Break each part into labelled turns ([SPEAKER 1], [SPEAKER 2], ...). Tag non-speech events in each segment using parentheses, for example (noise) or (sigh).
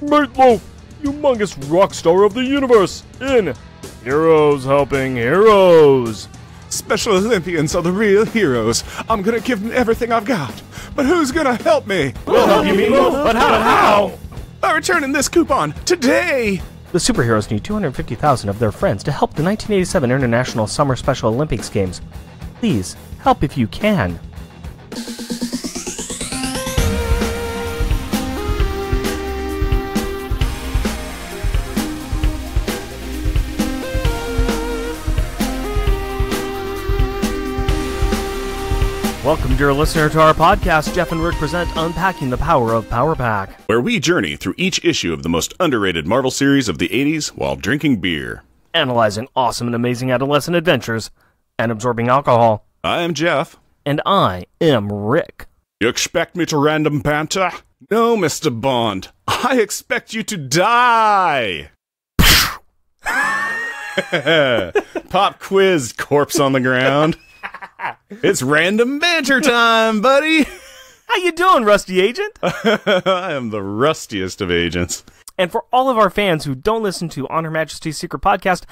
[SPEAKER 1] Meatloaf, humongous rock star of the universe, in Heroes Helping Heroes.
[SPEAKER 2] Special Olympians are the real heroes. I'm gonna give them everything I've got. But who's gonna help me?
[SPEAKER 1] We'll help you, Meatloaf, but how? how?
[SPEAKER 2] By returning this coupon today!
[SPEAKER 3] The superheroes need 250,000 of their friends to help the 1987 International Summer Special Olympics Games. Please, help if you can. Welcome, dear listener, to our podcast. Jeff and Rick present Unpacking the Power of Power Pack.
[SPEAKER 2] Where we journey through each issue of the most underrated Marvel series of the 80s while drinking beer.
[SPEAKER 3] Analyzing awesome and amazing adolescent adventures and absorbing alcohol.
[SPEAKER 2] I am Jeff.
[SPEAKER 3] And I am Rick.
[SPEAKER 2] You expect me to random banter? No, Mr. Bond. I expect you to die! (laughs) Pop quiz, corpse on the ground. It's random banter time, buddy. (laughs)
[SPEAKER 3] How you doing, Rusty Agent? (laughs)
[SPEAKER 2] I am the rustiest of agents.
[SPEAKER 3] And for all of our fans who don't listen to On Her Majesty's Secret Podcast,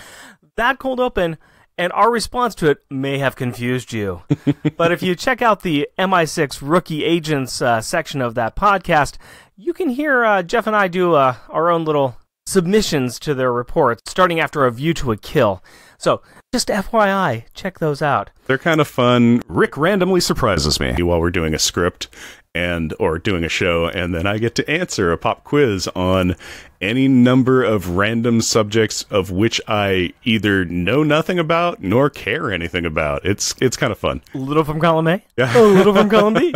[SPEAKER 3] that cold open and our response to it may have confused you. (laughs) but if you check out the MI6 Rookie Agents uh, section of that podcast, you can hear uh, Jeff and I do uh, our own little submissions to their reports, starting after a view to a kill. So, just FYI, check those out.
[SPEAKER 2] They're kind of fun. Rick randomly surprises me while we're doing a script and or doing a show and then I get to answer a pop quiz on any number of random subjects of which I either know nothing about nor care anything about. It's it's kind of fun.
[SPEAKER 3] A little from column A,
[SPEAKER 2] Yeah.
[SPEAKER 3] a little from column B.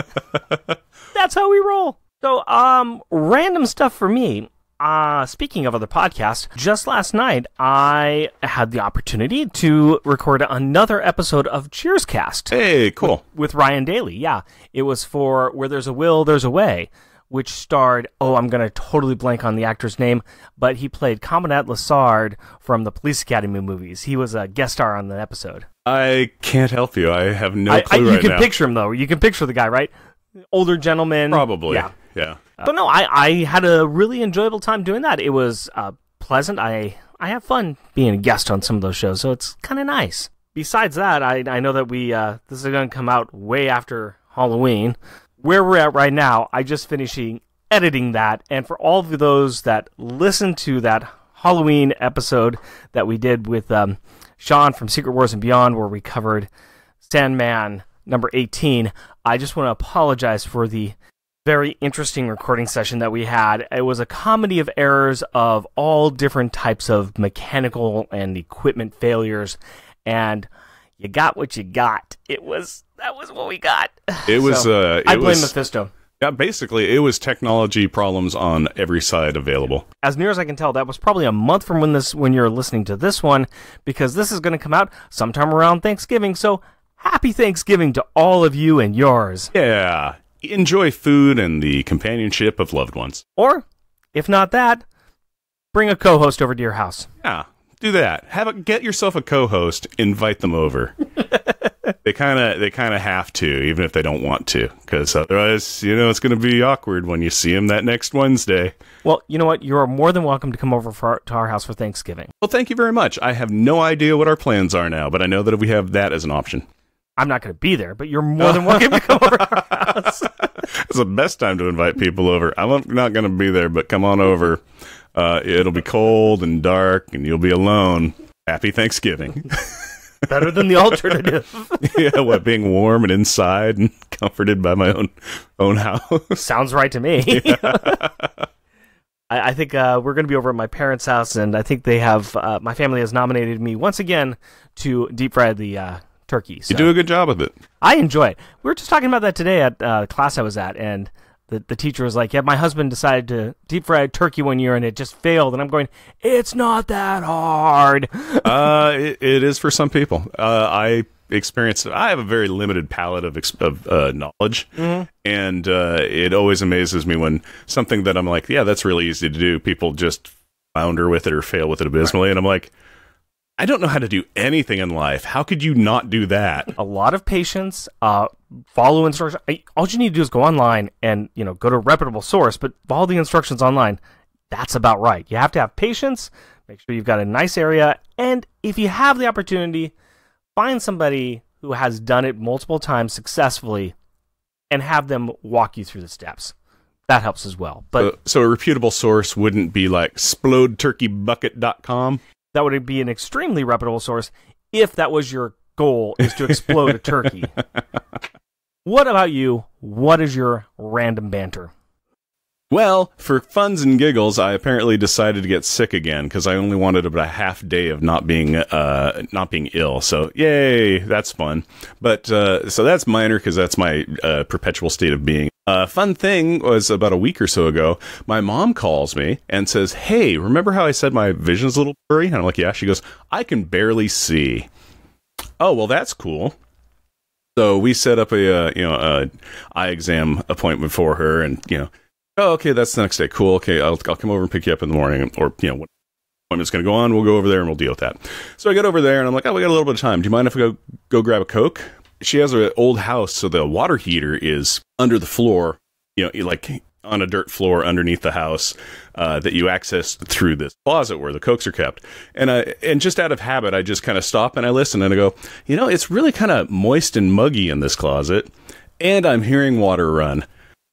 [SPEAKER 3] That's how we roll. So, um, random stuff for me. Uh, speaking of other podcasts, just last night I had the opportunity to record another episode of Cheerscast
[SPEAKER 2] Hey, cool.
[SPEAKER 3] with Ryan Daly. Yeah, it was for Where There's a Will, There's a Way, which starred, oh, I'm going to totally blank on the actor's name, but he played Commandant Lassard from the Police Academy movies. He was a guest star on the episode.
[SPEAKER 2] I can't help you. I have no
[SPEAKER 3] I, I,
[SPEAKER 2] clue
[SPEAKER 3] you
[SPEAKER 2] right
[SPEAKER 3] can
[SPEAKER 2] now.
[SPEAKER 3] picture him, though. You can picture the guy, right? Older gentleman.
[SPEAKER 2] Probably.
[SPEAKER 3] Yeah.
[SPEAKER 2] Yeah.
[SPEAKER 3] But no, I, I had a really enjoyable time doing that. It was uh, pleasant. I I have fun being a guest on some of those shows, so it's kind of nice. Besides that, I I know that we uh, this is going to come out way after Halloween. Where we're at right now, I just finishing editing that, and for all of those that listen to that Halloween episode that we did with um, Sean from Secret Wars and Beyond, where we covered Sandman number 18, I just want to apologize for the very interesting recording session that we had. It was a comedy of errors of all different types of mechanical and equipment failures, and you got what you got. It was that was what we got.
[SPEAKER 2] It (laughs) was
[SPEAKER 3] So,
[SPEAKER 2] uh it
[SPEAKER 3] I blame
[SPEAKER 2] was
[SPEAKER 3] Mephisto.
[SPEAKER 2] Yeah, basically it was technology problems on every side available.
[SPEAKER 3] As near as I can tell, that was probably a month from when this when you're listening to this one, because this is going to come out sometime around Thanksgiving. So happy Thanksgiving to all of you and yours.
[SPEAKER 2] Yeah. Enjoy food and the companionship of loved ones.
[SPEAKER 3] Or, if not that, bring a co-host over to your house.
[SPEAKER 2] Yeah, do that. Have a get yourself a co-host. Invite them over. (laughs) they kind of they kind of have to, even if they don't want to, because otherwise, you know, it's going to be awkward when you see them that next Wednesday.
[SPEAKER 3] Well, you know what? You are more than welcome to come over for our, to our house for Thanksgiving.
[SPEAKER 2] Well, thank you very much. I have no idea what our plans are now, but I know that we have that as an option.
[SPEAKER 3] I'm not going to be there, but you're more than welcome to come over to our house. (laughs)
[SPEAKER 2] It's the best time to invite people over. I'm not going to be there, but come on over. Uh, it'll be cold and dark, and you'll be alone. Happy Thanksgiving. (laughs)
[SPEAKER 3] Better than the alternative. (laughs)
[SPEAKER 2] yeah, what being warm and inside and comforted by my own own house.
[SPEAKER 3] Sounds right to me. I, I think uh, we're going to be over at my parents' house, and I think they have uh, my family has nominated me once again to deep fry the uh, turkey. So
[SPEAKER 2] You do a good job of it.
[SPEAKER 3] I enjoy it. We were just talking about that today at uh, class I was at, and the the teacher was like, "Yeah, my husband decided to deep fry a turkey one year, and it just failed." And I'm going, "It's not that hard." (laughs)
[SPEAKER 2] uh, it, it is for some people. Uh, I experienced. it. I have a very limited palette of of uh, knowledge, and uh, it always amazes me when something that I'm like, yeah, that's really easy to do. People just flounder with it or fail with it abysmally, and I'm like, I don't know how to do anything in life. How could you not do that?
[SPEAKER 3] a lot of patience. Uh, follow instructions. All you need to do is go online and you know go to a reputable source, but follow the instructions online. that's about right. You have to have patience, make sure you've got a nice area, and if you have the opportunity, find somebody who has done it multiple times successfully and have them walk you through the steps. That helps as well. But
[SPEAKER 2] so, so a reputable source wouldn't be like explodeturkeybucket.com.
[SPEAKER 3] that would be an extremely reputable source if that was your goal is to explode a turkey. (laughs) What about you? What is your random banter?
[SPEAKER 2] Well, for funs and giggles, I apparently decided to get sick again because I only wanted about a half day of not being uh, not being ill. So yay, that's fun. But uh, so that's minor because that's my uh, perpetual state of being. A uh, fun thing was about a week or so ago. My mom calls me and says, "Hey, remember how I said my vision's a little blurry?" And I'm like, "Yeah." She goes, "I can barely see." Oh well, that's cool. So we set up a uh, you know a eye exam appointment for her, and you know oh, okay, that's the next day. Cool. Okay, I'll, I'll come over and pick you up in the morning, or you know, what appointment's going to go on. We'll go over there and we'll deal with that. So I get over there and I'm like, oh, we got a little bit of time. Do you mind if I go go grab a coke? She has an old house, so the water heater is under the floor. You know, like on a dirt floor underneath the house uh, that you access through this closet where the cokes are kept. And I and just out of habit, I just kind of stop and I listen and I go, you know, it's really kind of moist and muggy in this closet, and I'm hearing water run.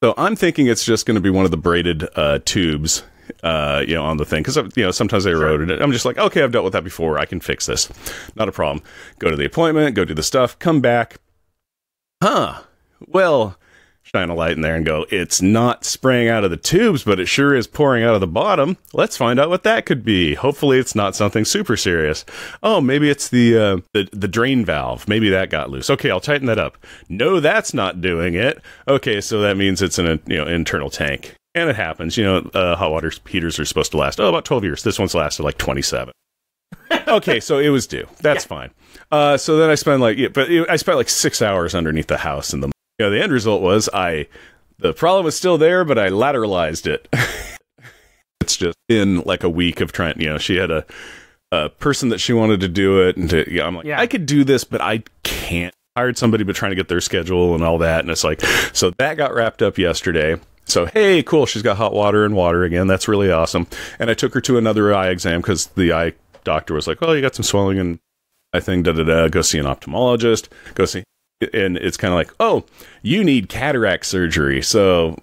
[SPEAKER 2] So I'm thinking it's just going to be one of the braided uh, tubes, uh, you know, on the thing because you know sometimes they eroded it. I'm just like, okay, I've dealt with that before. I can fix this. Not a problem. Go to the appointment, go do the stuff, come back. Huh. Well, shine a light in there and go, it's not spraying out of the tubes, but it sure is pouring out of the bottom. Let's find out what that could be. Hopefully it's not something super serious. Oh, maybe it's the, uh, the, the drain valve. Maybe that got loose. Okay, I'll tighten that up. No, that's not doing it. Okay, so that means it's an, you know, internal tank. And it happens, you know, uh, hot water heaters are supposed to last, oh, about 12 years. This one's lasted like 27. (laughs) okay, so it was due. That's yeah. fine. Uh, so then I spent like, yeah, but I spent like six hours underneath the house in the you know, the end result was I the problem was still there, but I lateralized it. (laughs) it's just in like a week of trying. You know, she had a a person that she wanted to do it, and to, yeah, I'm like, yeah. I could do this, but I can't. Hired somebody, but trying to get their schedule and all that, and it's like, so that got wrapped up yesterday. So hey, cool, she's got hot water and water again. That's really awesome. And I took her to another eye exam because the eye doctor was like, well, you got some swelling and I think da da da. Go see an ophthalmologist. Go see and it's kind of like, oh, you need cataract surgery. So,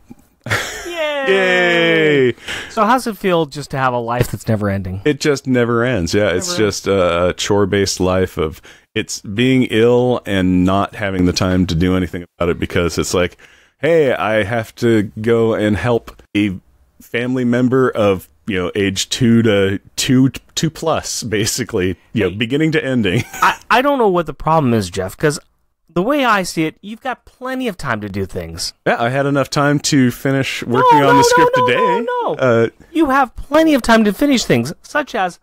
[SPEAKER 3] Yay!
[SPEAKER 2] yay!
[SPEAKER 3] So, how's it feel just to have a life that's never ending?
[SPEAKER 2] It just never ends. Yeah, never it's ends. just a chore based life of it's being ill and not having the time to do anything about it because it's like, hey, I have to go and help a family member of you know age two to two two plus basically you know beginning to ending
[SPEAKER 3] I, I don't know what the problem is jeff because the way I see it, you've got plenty of time to do things.
[SPEAKER 2] Yeah, I had enough time to finish working no, on no, the script
[SPEAKER 3] no,
[SPEAKER 2] today.
[SPEAKER 3] No, no, uh, you have plenty of time to finish things, such as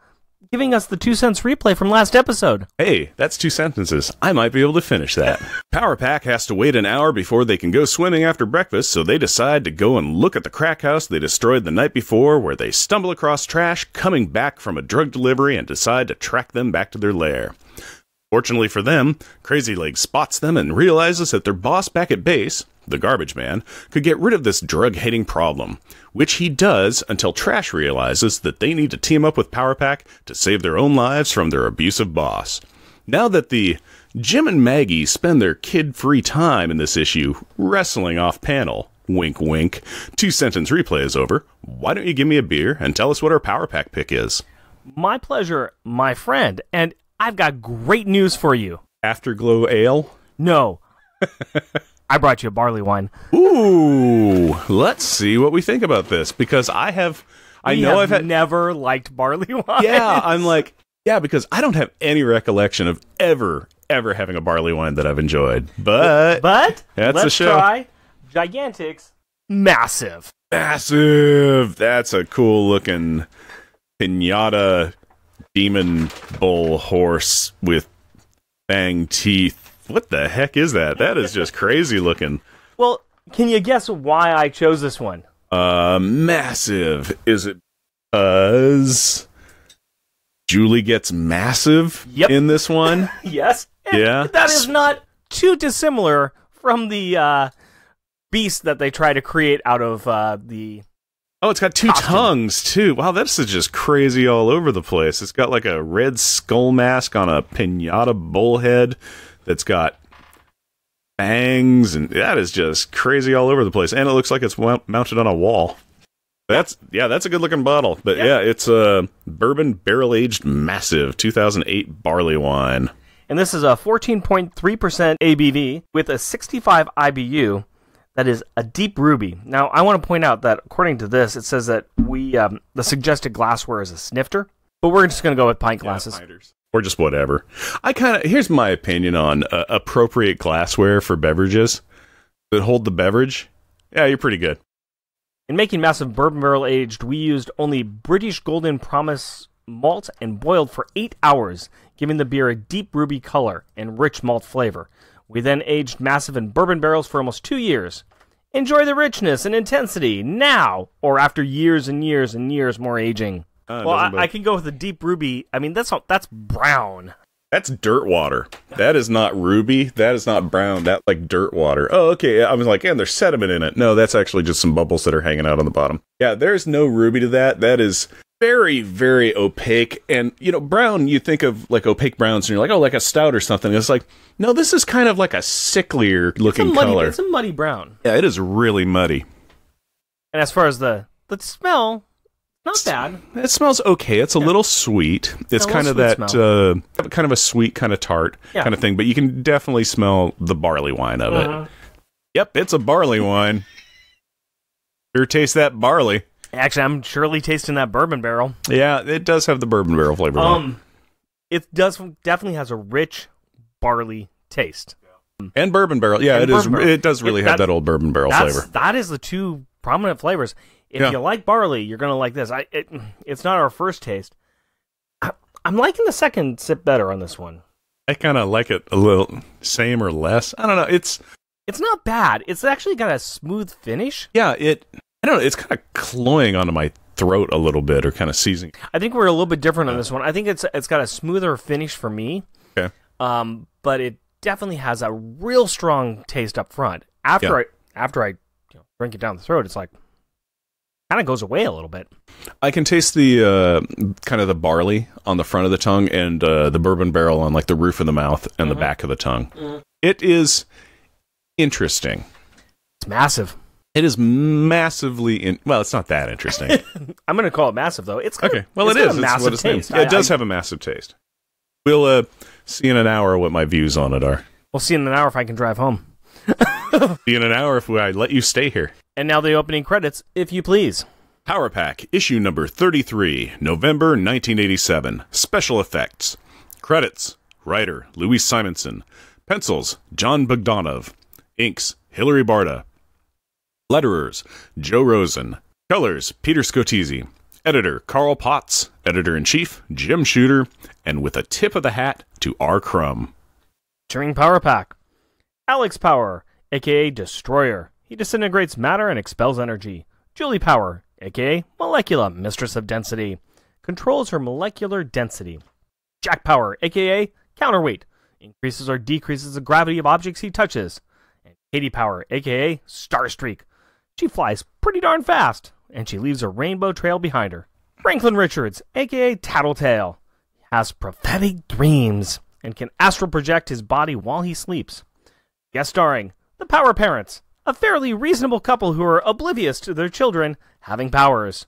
[SPEAKER 3] giving us the two cents replay from last episode.
[SPEAKER 2] Hey, that's two sentences. I might be able to finish that. Power Pack has to wait an hour before they can go swimming after breakfast, so they decide to go and look at the crack house they destroyed the night before, where they stumble across trash coming back from a drug delivery and decide to track them back to their lair. Fortunately for them, Crazy Legs spots them and realizes that their boss back at base, the garbage man, could get rid of this drug hating problem, which he does until Trash realizes that they need to team up with Power Pack to save their own lives from their abusive boss. Now that the Jim and Maggie spend their kid free time in this issue wrestling off panel, wink wink, two sentence replay is over, why don't you give me a beer and tell us what our Power Pack pick is?
[SPEAKER 3] My pleasure, my friend. And I've got great news for you.
[SPEAKER 2] Afterglow Ale?
[SPEAKER 3] No. (laughs) I brought you a barley wine.
[SPEAKER 2] Ooh, let's see what we think about this because I have I
[SPEAKER 3] we
[SPEAKER 2] know
[SPEAKER 3] have
[SPEAKER 2] I've had
[SPEAKER 3] never liked barley (laughs) wine.
[SPEAKER 2] Yeah, I'm like yeah, because I don't have any recollection of ever ever having a barley wine that I've enjoyed. But
[SPEAKER 3] but
[SPEAKER 2] that's
[SPEAKER 3] let's
[SPEAKER 2] the show.
[SPEAKER 3] try Gigantic's Massive.
[SPEAKER 2] Massive. That's a cool looking pinata demon bull horse with fang teeth. What the heck is that? That is just crazy looking.
[SPEAKER 3] Well, can you guess why I chose this one?
[SPEAKER 2] Uh, massive. Is it because Julie gets massive
[SPEAKER 3] yep.
[SPEAKER 2] in this one? (laughs)
[SPEAKER 3] yes.
[SPEAKER 2] Yeah.
[SPEAKER 3] That is not too dissimilar from the uh, beast that they try to create out of uh, the
[SPEAKER 2] Oh, it's got two
[SPEAKER 3] Costume.
[SPEAKER 2] tongues too. Wow, this is just crazy all over the place. It's got like a red skull mask on a pinata bullhead that's got fangs, and that is just crazy all over the place. And it looks like it's mount- mounted on a wall. That's yeah, that's a good looking bottle. But
[SPEAKER 3] Yeah.
[SPEAKER 2] yeah, it's a bourbon barrel aged massive 2008 barley wine.
[SPEAKER 3] And this is a 14.3% ABV with a 65 IBU. That is a deep ruby. Now, I want to point out that according to this, it says that we um, the suggested glassware is a snifter, but we're just going to go with pint glasses.
[SPEAKER 2] or just whatever. I kind of here's my opinion on uh, appropriate glassware for beverages that hold the beverage. Yeah, you're pretty good.
[SPEAKER 3] In making massive bourbon barrel aged, we used only British Golden Promise malt and boiled for eight hours, giving the beer a deep ruby color and rich malt flavor. We then aged massive in bourbon barrels for almost two years. Enjoy the richness and intensity now, or after years and years and years more aging.
[SPEAKER 2] Uh,
[SPEAKER 3] well, I, I can go with the deep ruby. I mean, that's not, that's brown.
[SPEAKER 2] That's dirt water. That is not ruby. That is not brown. That like dirt water. Oh, okay. I was like, and there's sediment in it. No, that's actually just some bubbles that are hanging out on the bottom. Yeah, there's no ruby to that. That is very, very opaque. And you know, brown. You think of like opaque browns, and you're like, oh, like a stout or something. It's like, no, this is kind of like a sicklier
[SPEAKER 3] It's
[SPEAKER 2] looking
[SPEAKER 3] muddy,
[SPEAKER 2] color.
[SPEAKER 3] it's a muddy brown.
[SPEAKER 2] Yeah, it is really muddy.
[SPEAKER 3] And as far as the the smell, not bad.
[SPEAKER 2] It smells okay. It's a little sweet. It's
[SPEAKER 3] a
[SPEAKER 2] kind of that uh, kind of a sweet, kind of tart
[SPEAKER 3] Yeah.
[SPEAKER 2] kind of thing. But you can definitely smell the barley wine of
[SPEAKER 3] Uh-huh.
[SPEAKER 2] it. Yep, it's a barley wine. Sure, taste that barley.
[SPEAKER 3] Actually, I'm surely tasting that bourbon barrel.
[SPEAKER 2] Yeah, it does have the bourbon barrel flavor. to it.
[SPEAKER 3] Um, it does definitely has a rich barley taste.
[SPEAKER 2] and bourbon barrel. Yeah,
[SPEAKER 3] and
[SPEAKER 2] it is.
[SPEAKER 3] barrel.
[SPEAKER 2] It does really
[SPEAKER 3] It-
[SPEAKER 2] have
[SPEAKER 3] that-
[SPEAKER 2] old bourbon barrel flavor.
[SPEAKER 3] that is the two prominent flavors. If
[SPEAKER 2] Yeah.
[SPEAKER 3] you like barley, you're gonna like this. I it, it's not our first taste. I, (clears throat) I'm liking the second sip better on this one.
[SPEAKER 2] I kind of like it a little same or less. I don't know. It's
[SPEAKER 3] It's not bad. It's actually got a smooth finish.
[SPEAKER 2] yeah. It I don't know. It's kind of cloying onto my throat a little bit, or kind of seizing.
[SPEAKER 3] I think we're a little bit different on this one. I think it's it's got a smoother finish for me.
[SPEAKER 2] Okay.
[SPEAKER 3] Um, but it definitely has a real strong taste up front. After
[SPEAKER 2] Yeah.
[SPEAKER 3] I after I you know, drink it down the throat, it's like kind of goes away a little bit.
[SPEAKER 2] I can taste the uh, kind of the barley on the front of the tongue and uh, the bourbon barrel on like the roof of the mouth and the back of the tongue. It is interesting.
[SPEAKER 3] It's massive.
[SPEAKER 2] It is massively in. Well, it's not that interesting. (laughs)
[SPEAKER 3] I'm gonna call it massive though. It's
[SPEAKER 2] okay, well,
[SPEAKER 3] it's
[SPEAKER 2] it is. It's
[SPEAKER 3] massive
[SPEAKER 2] what its
[SPEAKER 3] taste.
[SPEAKER 2] Yeah, it
[SPEAKER 3] I-
[SPEAKER 2] does
[SPEAKER 3] I-
[SPEAKER 2] have a massive taste. We'll uh, see in an hour what my views on it are.
[SPEAKER 3] We'll see in an hour if I can drive home. (laughs)
[SPEAKER 2] See in an hour if I let you stay here.
[SPEAKER 3] And now the opening credits, if you please.
[SPEAKER 2] Power Pack, issue number 33, November 1987. Special effects. Credits Writer Louise Simonson. Pencils Jon Bogdanove. Inks Hilary Barta. Letterers Joe Rosen. Colors Peter Scotese. Editor Carl Potts. Editor in chief Jim Shooter. And with a tip of the hat to R. Crumb.
[SPEAKER 3] During Power Pack. Alex Power, aka Destroyer. He disintegrates matter and expels energy. Julie Power, aka Molecula, Mistress of Density. Controls her molecular density. Jack Power, aka Counterweight. Increases or decreases the gravity of objects he touches. And Katie Power, aka Starstreak. She flies pretty darn fast, and she leaves a rainbow trail behind her. Franklin Richards, aka Tattletale, has prophetic dreams and can astral project his body while he sleeps. Guest starring the Power Parents, a fairly reasonable couple who are oblivious to their children having powers,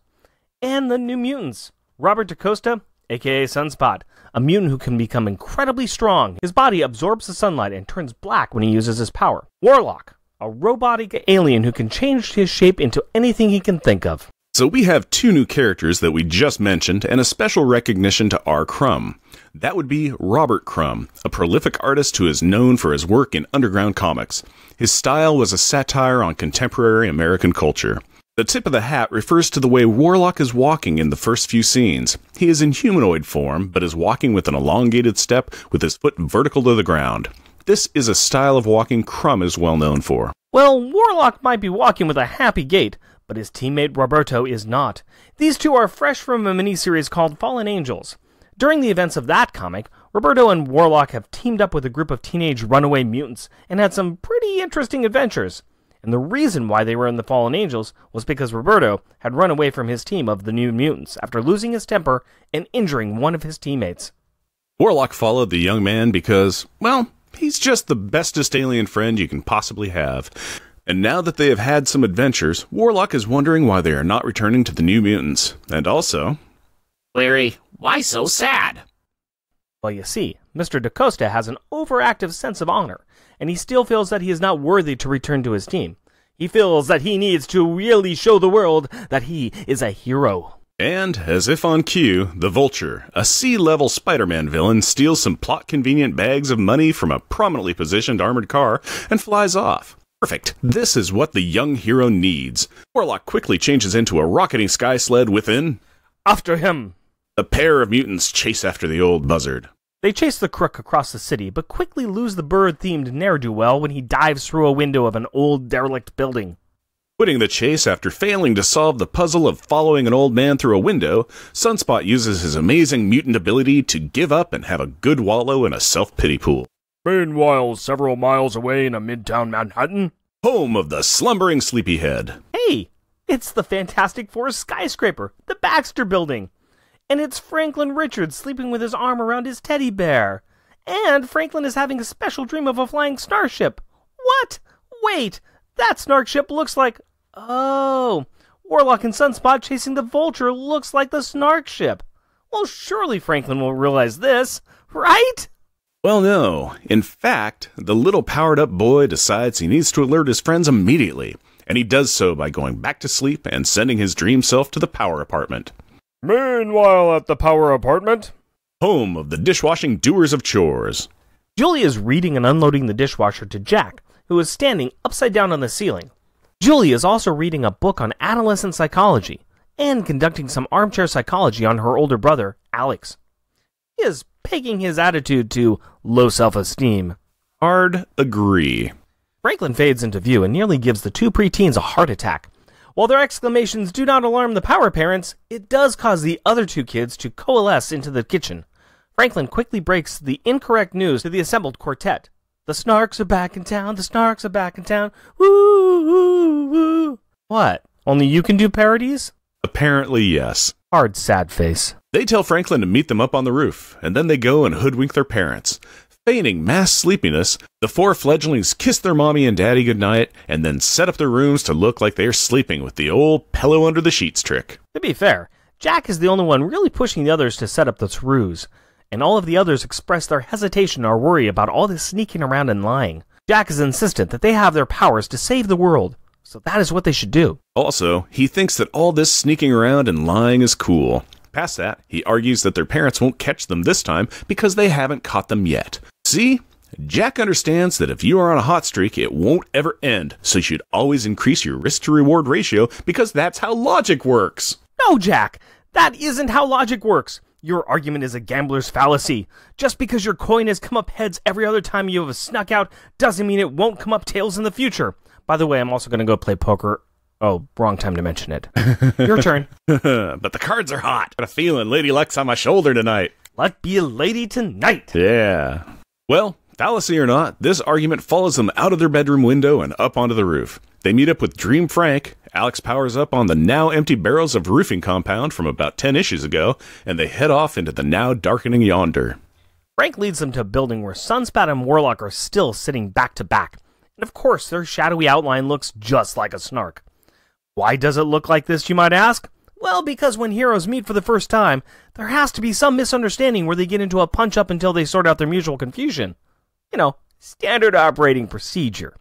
[SPEAKER 3] and the New Mutants, Robert DaCosta, aka Sunspot, a mutant who can become incredibly strong. His body absorbs the sunlight and turns black when he uses his power. Warlock, a robotic alien who can change his shape into anything he can think of.
[SPEAKER 2] So we have two new characters that we just mentioned and a special recognition to R. Crumb. That would be Robert Crumb, a prolific artist who is known for his work in underground comics. His style was a satire on contemporary American culture. The tip of the hat refers to the way Warlock is walking in the first few scenes. He is in humanoid form, but is walking with an elongated step with his foot vertical to the ground. This is a style of walking Crumb is well known for.
[SPEAKER 3] Well, Warlock might be walking with a happy gait, but his teammate Roberto is not. These two are fresh from a miniseries called Fallen Angels. During the events of that comic, Roberto and Warlock have teamed up with a group of teenage runaway mutants and had some pretty interesting adventures. And the reason why they were in the Fallen Angels was because Roberto had run away from his team of the New Mutants after losing his temper and injuring one of his teammates.
[SPEAKER 2] Warlock followed the young man because, well, he's just the bestest alien friend you can possibly have. And now that they have had some adventures, Warlock is wondering why they are not returning to the New Mutants. And also,
[SPEAKER 4] Larry, why so sad?
[SPEAKER 3] Well, you see, Mr. DaCosta has an overactive sense of honor, and he still feels that he is not worthy to return to his team. He feels that he needs to really show the world that he is a hero.
[SPEAKER 2] And, as if on cue, the Vulture, a sea level Spider Man villain, steals some plot convenient bags of money from a prominently positioned armored car and flies off. Perfect. This is what the young hero needs. Warlock quickly changes into a rocketing sky sled within.
[SPEAKER 3] After him!
[SPEAKER 2] A pair of mutants chase after the old buzzard.
[SPEAKER 3] They chase the crook across the city, but quickly lose the bird themed ne'er do well when he dives through a window of an old derelict building.
[SPEAKER 2] Quitting the chase after failing to solve the puzzle of following an old man through a window, Sunspot uses his amazing mutant ability to give up and have a good wallow in a self pity pool.
[SPEAKER 1] Meanwhile, several miles away in a midtown Manhattan,
[SPEAKER 2] Home of the slumbering sleepyhead.
[SPEAKER 3] Hey, it's the Fantastic Four skyscraper, the Baxter building. And it's Franklin Richards sleeping with his arm around his teddy bear. And Franklin is having a special dream of a flying starship. What? Wait, that snark ship looks like. Oh, Warlock and Sunspot chasing the Vulture looks like the snark ship. Well, surely Franklin will realize this, right?
[SPEAKER 2] Well, no. In fact, the little powered up boy decides he needs to alert his friends immediately, and he does so by going back to sleep and sending his dream self to the power apartment.
[SPEAKER 1] meanwhile at the power apartment,
[SPEAKER 2] Home of the dishwashing doers of chores.
[SPEAKER 3] Julie is reading and unloading the dishwasher to Jack, who is standing upside down on the ceiling. Julie is also reading a book on adolescent psychology and conducting some armchair psychology on her older brother, Alex. He is pegging his attitude to low self esteem.
[SPEAKER 2] Hard agree.
[SPEAKER 3] Franklin fades into view and nearly gives the two preteens a heart attack. While their exclamations do not alarm the power parents, it does cause the other two kids to coalesce into the kitchen. Franklin quickly breaks the incorrect news to the assembled quartet. The Snarks are back in town, the Snarks are back in town. Woo, woo, woo. What? Only you can do parodies?
[SPEAKER 2] Apparently, yes.
[SPEAKER 3] Hard, sad face.
[SPEAKER 2] They tell Franklin to meet them up on the roof, and then they go and hoodwink their parents. Feigning mass sleepiness, the four fledglings kiss their mommy and daddy goodnight, and then set up their rooms to look like they're sleeping with the old pillow under the sheets trick.
[SPEAKER 3] To be fair, Jack is the only one really pushing the others to set up this ruse, and all of the others express their hesitation or worry about all this sneaking around and lying. Jack is insistent that they have their powers to save the world, so that is what they should do.
[SPEAKER 2] Also, he thinks that all this sneaking around and lying is cool. Past that, he argues that their parents won't catch them this time because they haven't caught them yet. See? Jack understands that if you are on a hot streak, it won't ever end, so you should always increase your risk to reward ratio because that's how logic works.
[SPEAKER 3] No, Jack, that isn't how logic works. Your argument is a gambler's fallacy. Just because your coin has come up heads every other time you have a snuck out doesn't mean it won't come up tails in the future. By the way, I'm also going to go play poker. Oh, wrong time to mention it. (laughs) Your turn. (laughs)
[SPEAKER 2] but the cards are hot. Got a feeling Lady Luck's on my shoulder tonight.
[SPEAKER 3] Let be a lady tonight.
[SPEAKER 2] Yeah. Well, fallacy or not, this argument follows them out of their bedroom window and up onto the roof. They meet up with Dream Frank. Alex powers up on the now empty barrels of roofing compound from about 10 issues ago, and they head off into the now darkening yonder.
[SPEAKER 3] Frank leads them to a building where Sunspot and Warlock are still sitting back to back. And of course, their shadowy outline looks just like a snark. Why does it look like this, you might ask? Well, because when heroes meet for the first time, there has to be some misunderstanding where they get into a punch up until they sort out their mutual confusion. You know, standard operating procedure.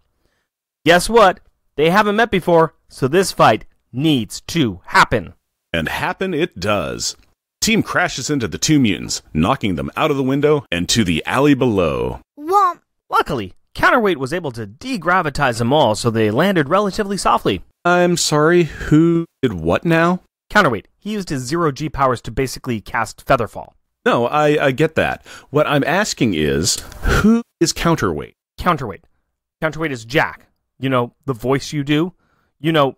[SPEAKER 3] Guess what? They haven't met before, so this fight needs to happen.
[SPEAKER 2] And happen it does. Team crashes into the two mutants, knocking them out of the window and to the alley below.
[SPEAKER 5] Womp.
[SPEAKER 3] Luckily, Counterweight was able to degravitize them all, so they landed relatively softly.
[SPEAKER 2] I'm sorry, who did what now?
[SPEAKER 3] Counterweight, he used his zero G powers to basically cast Featherfall.
[SPEAKER 2] No, I, I get that. What I'm asking is, who is counterweight?
[SPEAKER 3] Counterweight. Counterweight is Jack. You know, the voice you do. You know,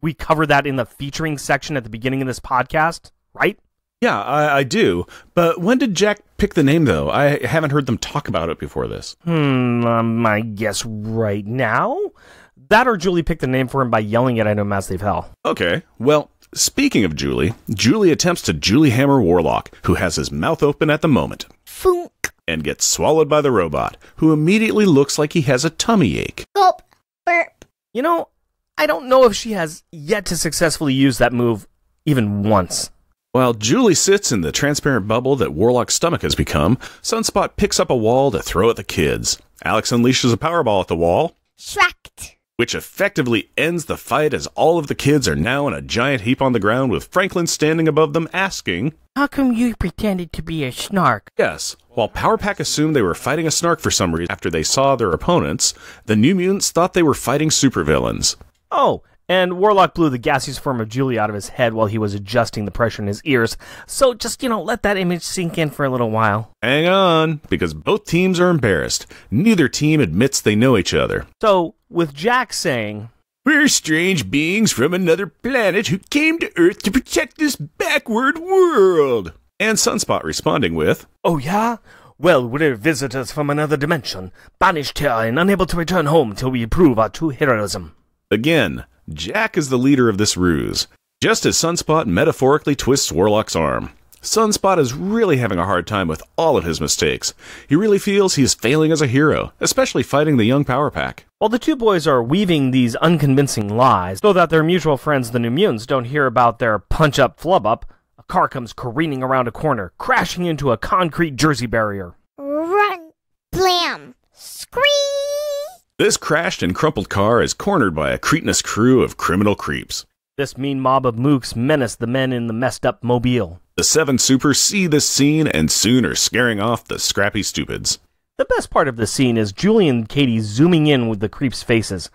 [SPEAKER 3] we cover that in the featuring section at the beginning of this podcast, right?
[SPEAKER 2] Yeah, I, I do. But when did Jack pick the name, though? I haven't heard them talk about it before this.
[SPEAKER 3] Hmm, um, I guess right now? That or Julie picked the name for him by yelling it at him as they fell.
[SPEAKER 2] Okay, well, speaking of Julie, Julie attempts to Julie Hammer Warlock, who has his mouth open at the moment,
[SPEAKER 5] Funk.
[SPEAKER 2] and gets swallowed by the robot, who immediately looks like he has a tummy ache.
[SPEAKER 5] Gulp. Burp.
[SPEAKER 3] You know, I don't know if she has yet to successfully use that move even once.
[SPEAKER 2] While Julie sits in the transparent bubble that Warlock's stomach has become, Sunspot picks up a wall to throw at the kids. Alex unleashes a powerball at the wall,
[SPEAKER 5] Shrakt.
[SPEAKER 2] which effectively ends the fight as all of the kids are now in a giant heap on the ground with Franklin standing above them asking,
[SPEAKER 6] How come you pretended to be a snark?
[SPEAKER 2] Yes, while Power Pack assumed they were fighting a snark for some reason after they saw their opponents, the New Mutants thought they were fighting supervillains.
[SPEAKER 3] Oh, and Warlock blew the gaseous form of Julie out of his head while he was adjusting the pressure in his ears. So just, you know, let that image sink in for a little while.
[SPEAKER 2] Hang on, because both teams are embarrassed. Neither team admits they know each other.
[SPEAKER 3] So, with Jack saying,
[SPEAKER 2] We're strange beings from another planet who came to Earth to protect this backward world. And Sunspot responding with,
[SPEAKER 3] Oh, yeah? Well, we're visitors from another dimension, banished here and unable to return home till we prove our true heroism.
[SPEAKER 2] Again, Jack is the leader of this ruse, just as Sunspot metaphorically twists Warlock's arm. Sunspot is really having a hard time with all of his mistakes. He really feels he is failing as a hero, especially fighting the young Power Pack.
[SPEAKER 3] While the two boys are weaving these unconvincing lies so that their mutual friends, the New Mutants, don't hear about their punch up flub up, a car comes careening around a corner, crashing into a concrete Jersey barrier.
[SPEAKER 5] Run. Blam. Scream.
[SPEAKER 2] This crashed and crumpled car is cornered by a cretinous crew of criminal creeps.
[SPEAKER 3] This mean mob of mooks menace the men in the messed up mobile.
[SPEAKER 2] The seven supers see this scene and soon are scaring off the scrappy stupids.
[SPEAKER 3] The best part of the scene is Julie and Katie zooming in with the creeps' faces.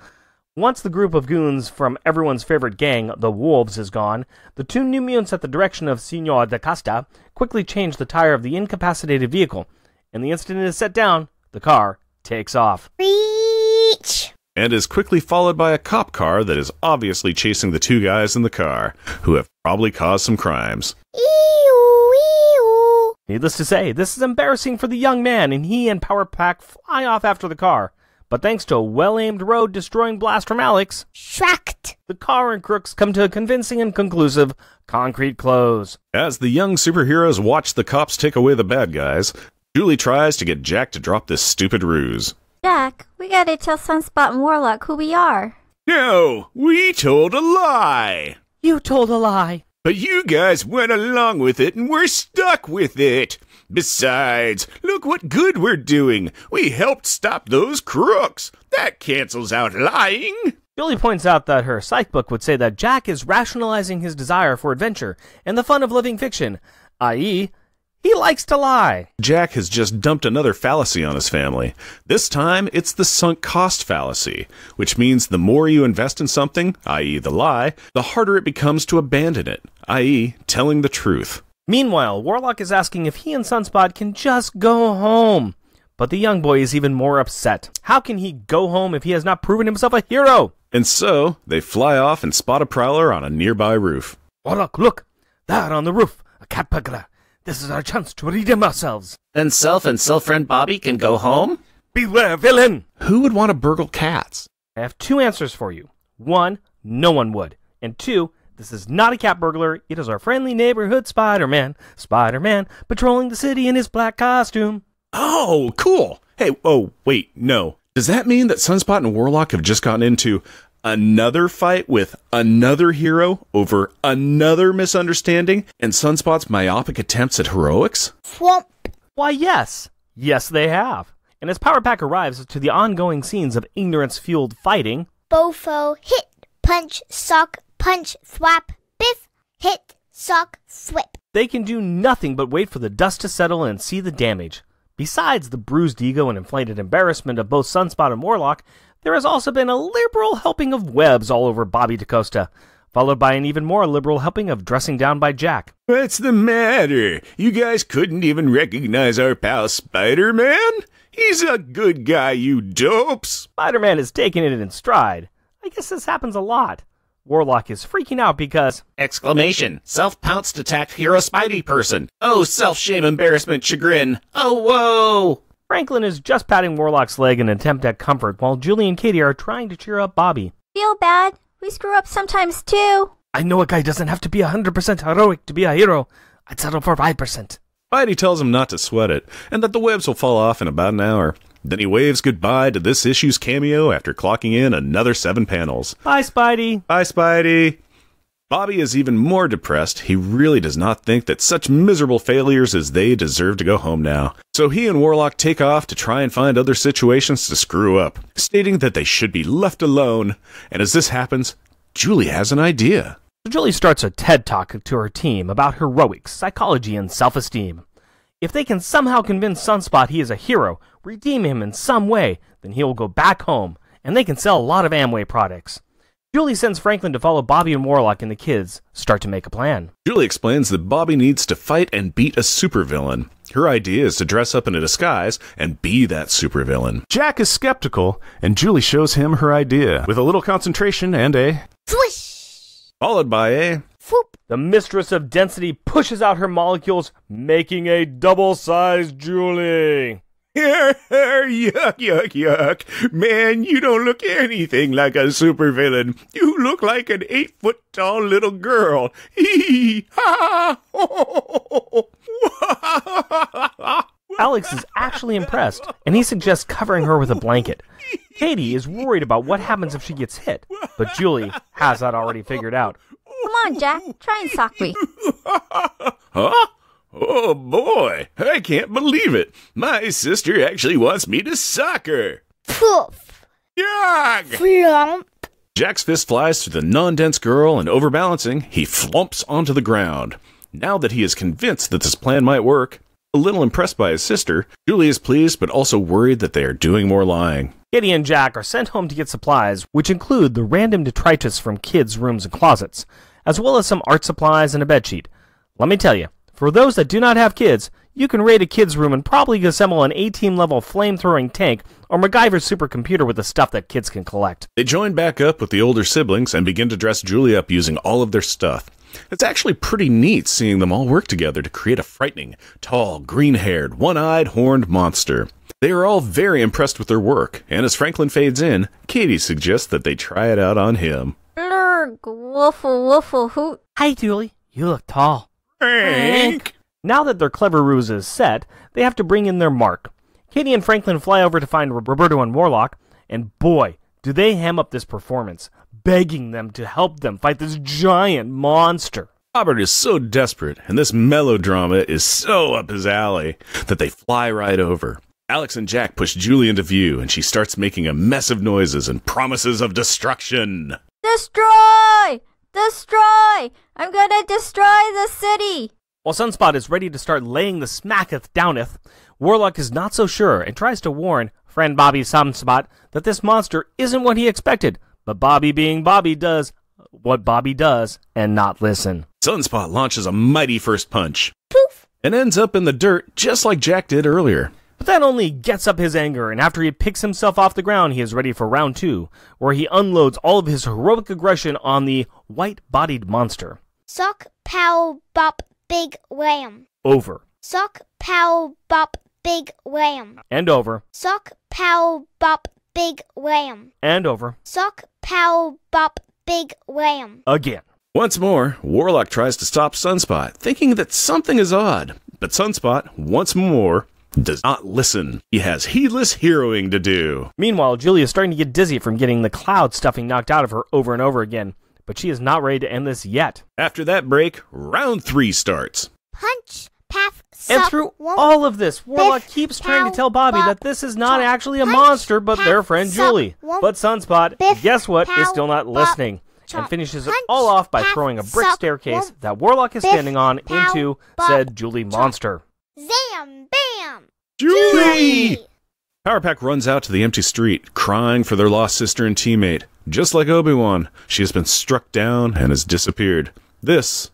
[SPEAKER 3] Once the group of goons from everyone's favorite gang, the Wolves, is gone, the two New Mutants at the direction of Senor da Costa quickly change the tire of the incapacitated vehicle, and the instant it is set down, the car takes off.
[SPEAKER 5] Reach.
[SPEAKER 2] And is quickly followed by a cop car that is obviously chasing the two guys in the car, who have probably caused some crimes.
[SPEAKER 5] Ew. Ew.
[SPEAKER 3] Needless to say, this is embarrassing for the young man, and he and Power Pack fly off after the car. But thanks to a well aimed road destroying blast from Alex,
[SPEAKER 5] Shrakt.
[SPEAKER 3] the car and crooks come to a convincing and conclusive concrete close.
[SPEAKER 2] As the young superheroes watch the cops take away the bad guys, Julie tries to get Jack to drop this stupid ruse.
[SPEAKER 7] Jack, we gotta tell Sunspot and Warlock who we are.
[SPEAKER 2] No, we told a lie.
[SPEAKER 6] You told a lie.
[SPEAKER 2] But you guys went along with it and we're stuck with it. Besides, look what good we're doing. We helped stop those crooks. That cancels out lying.
[SPEAKER 3] Billy points out that her psych book would say that Jack is rationalizing his desire for adventure and the fun of living fiction, i.e., he likes to lie.
[SPEAKER 2] Jack has just dumped another fallacy on his family. This time, it's the sunk cost fallacy, which means the more you invest in something, i.e., the lie, the harder it becomes to abandon it, i.e., telling the truth.
[SPEAKER 3] Meanwhile, Warlock is asking if he and Sunspot can just go home. But the young boy is even more upset. How can he go home if he has not proven himself a hero?
[SPEAKER 2] And so, they fly off and spot a prowler on a nearby roof.
[SPEAKER 3] Warlock, look! There on the roof, a cat burglar. This is our chance to redeem ourselves.
[SPEAKER 4] Then Self and Self friend Bobby can go home?
[SPEAKER 3] Beware, villain!
[SPEAKER 2] Who would want to burgle cats?
[SPEAKER 3] I have two answers for you. One, no one would. And two, this is not a cat burglar. It is our friendly neighborhood Spider Man. Spider Man patrolling the city in his black costume.
[SPEAKER 2] Oh, cool. Hey, oh, wait, no. Does that mean that Sunspot and Warlock have just gotten into another fight with another hero over another misunderstanding and Sunspot's myopic attempts at heroics?
[SPEAKER 5] Swamp.
[SPEAKER 3] Why, yes. Yes, they have. And as Power Pack arrives to the ongoing scenes of ignorance fueled fighting,
[SPEAKER 5] Bofo. Hit. Punch. Sock. Punch. Thwap. Biff. Hit. Sock. Thwip.
[SPEAKER 3] they can do nothing but wait for the dust to settle and see the damage. Besides the bruised ego and inflated embarrassment of both Sunspot and Warlock, there has also been a liberal helping of webs all over Bobby DaCosta, followed by an even more liberal helping of dressing down by Jack.
[SPEAKER 2] What's the matter? You guys couldn't even recognize our pal Spider Man? He's a good guy, you dopes.
[SPEAKER 3] Spider Man is taking it in stride. I guess this happens a lot. Warlock is freaking out because
[SPEAKER 4] Exclamation. Self pounced attacked hero Spidey person. Oh, self shame, embarrassment, chagrin. Oh, whoa.
[SPEAKER 3] Franklin is just patting Warlock's leg in an attempt at comfort, while Julie and Katie are trying to cheer up Bobby.
[SPEAKER 7] Feel bad? We screw up sometimes too.
[SPEAKER 3] I know a guy doesn't have to be 100% heroic to be a hero. I'd settle for 5%.
[SPEAKER 2] Spidey tells him not to sweat it, and that the webs will fall off in about an hour. Then he waves goodbye to this issue's cameo after clocking in another seven panels.
[SPEAKER 3] Bye, Spidey.
[SPEAKER 2] Bye, Spidey. Bobby is even more depressed. He really does not think that such miserable failures as they deserve to go home now. So he and Warlock take off to try and find other situations to screw up, stating that they should be left alone. And as this happens, Julie has an idea.
[SPEAKER 3] So Julie starts a TED talk to her team about heroics, psychology, and self esteem. If they can somehow convince Sunspot he is a hero, redeem him in some way, then he will go back home, and they can sell a lot of Amway products. Julie sends Franklin to follow Bobby and Warlock and the kids start to make a plan.
[SPEAKER 2] Julie explains that Bobby needs to fight and beat a supervillain. Her idea is to dress up in a disguise and be that supervillain. Jack is skeptical, and Julie shows him her idea with a little concentration and a
[SPEAKER 5] Swish!
[SPEAKER 2] followed by a
[SPEAKER 5] Whoop!
[SPEAKER 3] The mistress of density pushes out her molecules, making a double sized Julie.
[SPEAKER 2] yuck, yuck, yuck. Man, you don't look anything like a supervillain. You look like an eight foot tall little girl. (laughs) Hee ha
[SPEAKER 3] Alex is actually impressed, and he suggests covering her with a blanket. Katie is worried about what happens if she gets hit, but Julie has that already figured out.
[SPEAKER 7] Come on, Jack. Try and sock me. (laughs)
[SPEAKER 2] Huh? Oh boy, I can't believe it. My sister actually wants me to sock her.
[SPEAKER 5] Poof!
[SPEAKER 2] Yuck!
[SPEAKER 5] Flump!
[SPEAKER 2] Jack's fist flies to the non dense girl, and overbalancing, he flumps onto the ground. Now that he is convinced that this plan might work, a little impressed by his sister, Julie is pleased but also worried that they are doing more lying.
[SPEAKER 3] Katie and Jack are sent home to get supplies, which include the random detritus from kids' rooms and closets, as well as some art supplies and a bedsheet. Let me tell you, for those that do not have kids, you can raid a kid's room and probably assemble an 18 level flame-throwing tank or MacGyver's supercomputer with the stuff that kids can collect.
[SPEAKER 2] They join back up with the older siblings and begin to dress Julie up using all of their stuff. It's actually pretty neat seeing them all work together to create a frightening, tall, green haired, one eyed, horned monster. They are all very impressed with their work, and as Franklin fades in, Katie suggests that they try it out on him.
[SPEAKER 7] Blurg, woofle, woofle, hoot.
[SPEAKER 6] Hi, Julie. You look tall.
[SPEAKER 2] Frank!
[SPEAKER 3] Now that their clever ruse is set, they have to bring in their mark. Katie and Franklin fly over to find Roberto and Warlock, and boy, do they ham up this performance, begging them to help them fight this giant monster.
[SPEAKER 2] Robert is so desperate, and this melodrama is so up his alley, that they fly right over. Alex and Jack push Julie into view, and she starts making a mess of noises and promises of destruction.
[SPEAKER 7] Destroy! Destroy! I'm gonna destroy the city!
[SPEAKER 3] While Sunspot is ready to start laying the smacketh downeth, Warlock is not so sure and tries to warn friend Bobby Sunspot that this monster isn't what he expected, but Bobby being Bobby does what Bobby does and not listen.
[SPEAKER 2] Sunspot launches a mighty first punch
[SPEAKER 5] Poof!
[SPEAKER 2] and ends up in the dirt just like Jack did earlier.
[SPEAKER 3] But that only gets up his anger, and after he picks himself off the ground, he is ready for round two, where he unloads all of his heroic aggression on the white bodied monster.
[SPEAKER 5] Sock, pow, bop, big wham.
[SPEAKER 3] Over
[SPEAKER 5] Sock, pow, bop, big wham.
[SPEAKER 3] and over
[SPEAKER 5] Sock, pow, bop, big wham.
[SPEAKER 3] and over
[SPEAKER 5] Sock, pow, bop, big wham.
[SPEAKER 3] again.
[SPEAKER 2] Once more, Warlock tries to stop Sunspot, thinking that something is odd. But Sunspot, once more, does not listen. He has heedless heroing to do.
[SPEAKER 3] Meanwhile, Julia is starting to get dizzy from getting the cloud stuffing knocked out of her over and over again, but she is not ready to end this yet.
[SPEAKER 2] After that break, round three starts.
[SPEAKER 5] Punch, path,
[SPEAKER 3] And through
[SPEAKER 5] whoop.
[SPEAKER 3] all of this, Warlock
[SPEAKER 5] biff,
[SPEAKER 3] keeps trying to tell Bobby
[SPEAKER 5] bop,
[SPEAKER 3] that this is not
[SPEAKER 5] chop,
[SPEAKER 3] actually a
[SPEAKER 5] punch,
[SPEAKER 3] monster, but
[SPEAKER 5] path,
[SPEAKER 3] their friend
[SPEAKER 5] suck,
[SPEAKER 3] Julie.
[SPEAKER 5] whoop.
[SPEAKER 3] But Sunspot,
[SPEAKER 5] Biff,
[SPEAKER 3] guess what, is
[SPEAKER 5] pow,
[SPEAKER 3] still not
[SPEAKER 5] bop,
[SPEAKER 3] listening. And
[SPEAKER 5] chop,
[SPEAKER 3] finishes it all off by
[SPEAKER 5] path,
[SPEAKER 3] throwing a brick
[SPEAKER 5] suck,
[SPEAKER 3] staircase
[SPEAKER 5] whoop.
[SPEAKER 3] that Warlock is
[SPEAKER 5] Biff,
[SPEAKER 3] standing on
[SPEAKER 5] pow,
[SPEAKER 3] into
[SPEAKER 5] bop,
[SPEAKER 3] said Julie monster.
[SPEAKER 5] Zam, bam.
[SPEAKER 2] Julie! Power Pack runs out to the empty street, crying for their lost sister and teammate. Just like Obi-Wan, she has been struck down and has disappeared. This,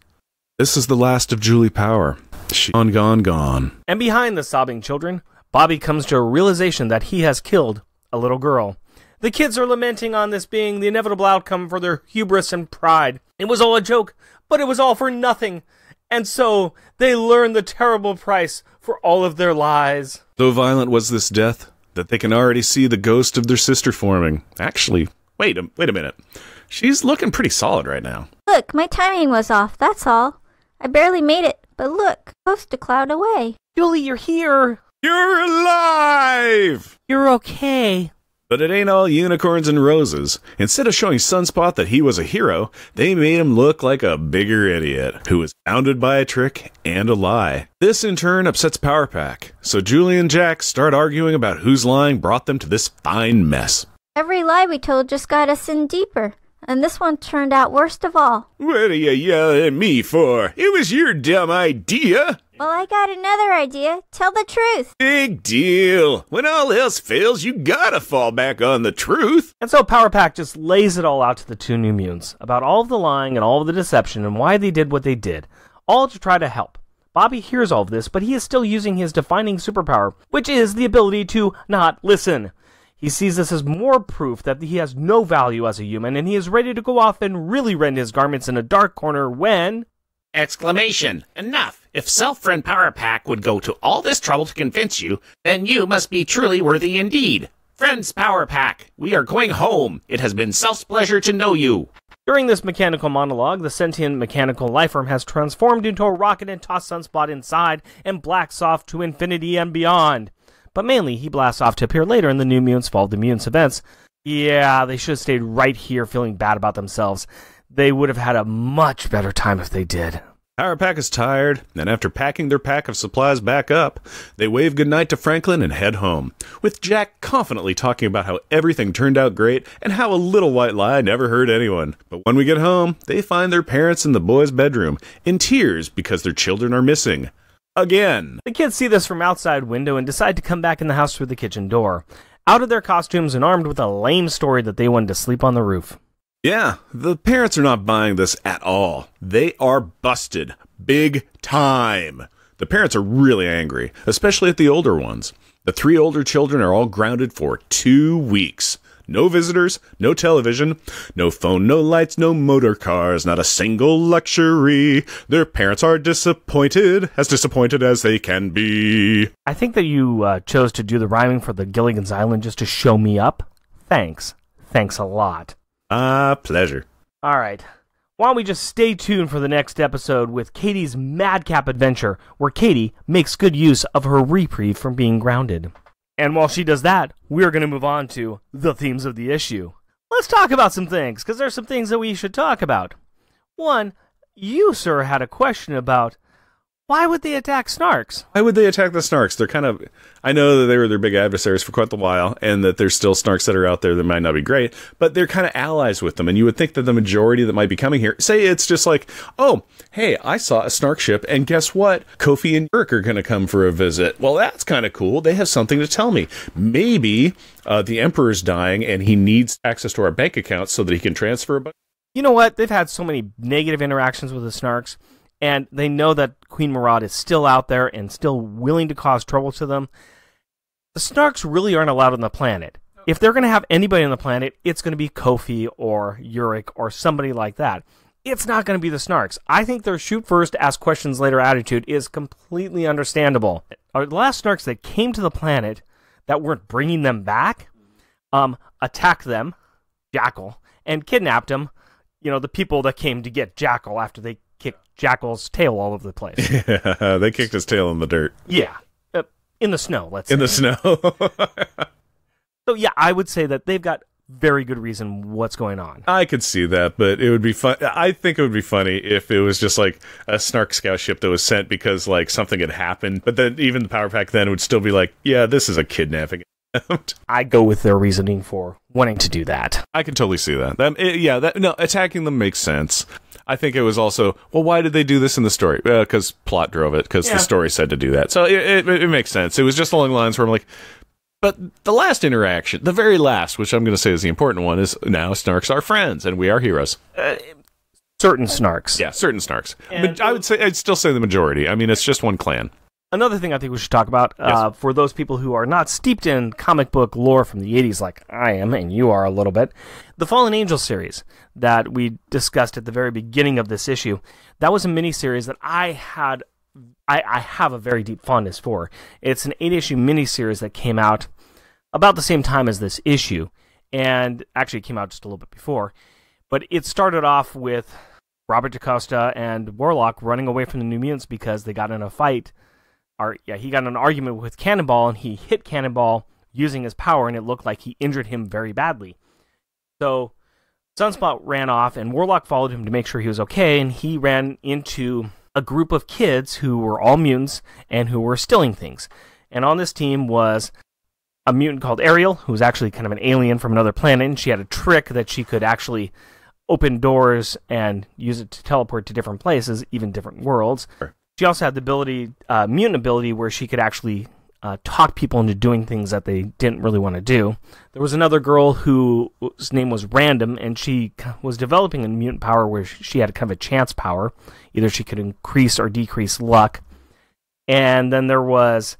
[SPEAKER 2] this is the last of Julie Power. She gone, gone, gone.
[SPEAKER 3] And behind the sobbing children, Bobby comes to a realization that he has killed a little girl. The kids are lamenting on this being the inevitable outcome for their hubris and pride. It was all a joke, but it was all for nothing. And so they learn the terrible price for all of their lies.
[SPEAKER 2] Though violent was this death that they can already see the ghost of their sister forming. Actually, wait a, wait a minute. She's looking pretty solid right now.
[SPEAKER 7] Look, my timing was off, that's all. I barely made it, but look, close to cloud away.
[SPEAKER 3] Julie, you're here.
[SPEAKER 2] You're alive!
[SPEAKER 6] You're okay.
[SPEAKER 2] But it ain't all unicorns and roses. Instead of showing Sunspot that he was a hero, they made him look like a bigger idiot who was bounded by a trick and a lie. This in turn upsets Power Pack, so Julie and Jack start arguing about whose lying brought them to this fine mess.
[SPEAKER 7] Every lie we told just got us in deeper, and this one turned out worst of all.
[SPEAKER 2] What are you yelling at me for? It was your dumb idea.
[SPEAKER 7] Well, I got another idea. Tell the truth.
[SPEAKER 2] Big deal. When all else fails, you gotta fall back on the truth.
[SPEAKER 3] And so Power Pack just lays it all out to the two new mutants about all of the lying and all of the deception and why they did what they did, all to try to help. Bobby hears all of this, but he is still using his defining superpower, which is the ability to not listen. He sees this as more proof that he has no value as a human, and he is ready to go off and really rend his garments in a dark corner when.
[SPEAKER 4] Exclamation. Enough. If Self-Friend Power Pack would go to all this trouble to convince you, then you must be truly worthy indeed. Friends Power Pack, we are going home. It has been Self's pleasure to know you.
[SPEAKER 3] During this mechanical monologue, the sentient mechanical lifeform has transformed into a rocket and tossed Sunspot inside and blacks off to infinity and beyond. But mainly, he blasts off to appear later in the New Mutants Fall of the Mutants events. Yeah, they should have stayed right here feeling bad about themselves. They would have had a much better time if they did.
[SPEAKER 2] Power Pack is tired, and after packing their pack of supplies back up, they wave goodnight to Franklin and head home, with Jack confidently talking about how everything turned out great and how a little white lie never hurt anyone. But when we get home, they find their parents in the boys' bedroom, in tears because their children are missing. Again.
[SPEAKER 3] The kids see this from outside window and decide to come back in the house through the kitchen door, out of their costumes and armed with a lame story that they wanted to sleep on the roof.
[SPEAKER 2] Yeah, the parents are not buying this at all. They are busted. Big time. The parents are really angry, especially at the older ones. The three older children are all grounded for two weeks. No visitors, no television, no phone, no lights, no motor cars, not a single luxury. Their parents are disappointed, as disappointed as they can be.
[SPEAKER 3] I think that you uh, chose to do the rhyming for the Gilligan's Island just to show me up. Thanks. Thanks a lot.
[SPEAKER 2] Ah, pleasure.
[SPEAKER 3] All right. Why don't we just stay tuned for the next episode with Katie's madcap adventure, where Katie makes good use of her reprieve from being grounded. And while she does that, we're going to move on to the themes of the issue. Let's talk about some things, because there's some things that we should talk about. One, you, sir, had a question about why would they attack Snarks?
[SPEAKER 2] Why would they attack the Snarks? They're kind of. I know that they were their big adversaries for quite a while, and that there's still Snarks that are out there that might not be great, but they're kind of allies with them. And you would think that the majority that might be coming here, say it's just like, oh, hey, I saw a Snark ship, and guess what? Kofi and Yurk are going to come for a visit. Well, that's kind of cool. They have something to tell me. Maybe uh, the Emperor's dying, and he needs access to our bank account so that he can transfer a bunch.
[SPEAKER 3] You know what? They've had so many negative interactions with the Snarks and they know that Queen Marad is still out there and still willing to cause trouble to them. The Snarks really aren't allowed on the planet. If they're going to have anybody on the planet, it's going to be Kofi or Yurik or somebody like that. It's not going to be the Snarks. I think their shoot first, ask questions later attitude is completely understandable. Our the last Snarks that came to the planet that weren't bringing them back, um, attacked them, Jakal, and kidnapped them. You know, the people that came to get Jakal after they kicked Jakal's tail all over the place.
[SPEAKER 2] Yeah, (laughs) (laughs) they kicked his tail in the dirt.
[SPEAKER 3] yeah, uh, in the snow. Let's
[SPEAKER 2] In the snow. (laughs)
[SPEAKER 3] So yeah, I would say that they've got very good reason what's going on.
[SPEAKER 2] I could see that, but it would be fun. I think it would be funny if it was just like a Snark scout ship that was sent because like something had happened. But then even the power pack then would still be like, yeah, this is a kidnapping. attempt."
[SPEAKER 3] I go with their reasoning for wanting to do that.
[SPEAKER 2] I can totally see that. That it- yeah, that no attacking them makes sense. I think it was also well, why did they do this in the story? Uh, because plot drove it. Because
[SPEAKER 3] Yeah.
[SPEAKER 2] the story said to do that. So it, it, it makes sense. It was just along the lines where I'm like. But the last interaction, the very last, which I'm going to say is the important one, is now Snarks are friends and we are heroes.
[SPEAKER 3] Uh, certain snarks.
[SPEAKER 2] Yeah, certain Snarks.
[SPEAKER 3] And-
[SPEAKER 2] But I would say I'd still say the majority. I mean, it's just one clan.
[SPEAKER 3] Another thing I think we should talk about uh, for those people who are not steeped in comic book lore from the 80s, like I am, and you are a little bit, the Fallen Angel series that we discussed at the very beginning of this issue, that was a miniseries that I had I, I have a very deep fondness for. It's an eight issue miniseries that came out about the same time as this issue, and actually it came out just a little bit before. But it started off with Robert DaCosta and Warlock running away from the New Mutants because they got in a fight. Yeah, he got an argument with Cannonball, and he hit Cannonball using his power, and it looked like he injured him very badly. So Sunspot ran off, and Warlock followed him to make sure he was okay, and he ran into a group of kids who were all mutants and who were stealing things. And on this team was a mutant called Ariel, who was actually kind of an alien from another planet, and she had a trick that she could actually open doors and use it to teleport to different places, even different worlds.
[SPEAKER 2] Sure.
[SPEAKER 3] She also had the ability, uh, mutant ability, where she could actually uh, talk people into doing things that they didn't really want to do. There was another girl whose name was Random, and she was developing a mutant power where she had kind of a chance power. Either she could increase or decrease luck. And then there was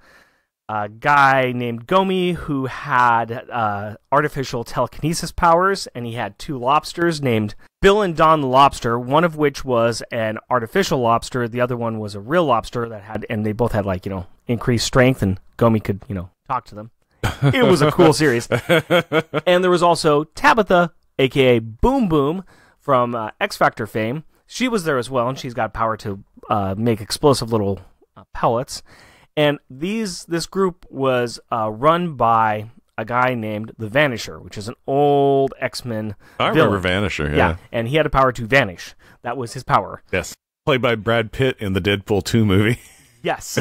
[SPEAKER 3] a guy named Gomi who had uh, artificial telekinesis powers, and he had two lobsters named Bill and Don the Lobster, one of which was an artificial lobster, the other one was a real lobster that had, and they both had like, you know, increased strength, and Gomi could, you know, talk to them. (laughs) it was a cool series. and there was also Tabitha, aka Boom Boom, from uh, X Factor fame. She was there as well, and she's got power to uh, make explosive little uh, pellets. And these this group was uh, run by a guy named the Vanisher, which is an old X Men.
[SPEAKER 2] I remember Vanisher. Yeah.
[SPEAKER 3] Yeah, and he had a power to vanish. That was his power.
[SPEAKER 2] Yes. Played by Brad Pitt in the Deadpool 2 movie. (laughs)
[SPEAKER 3] Yes.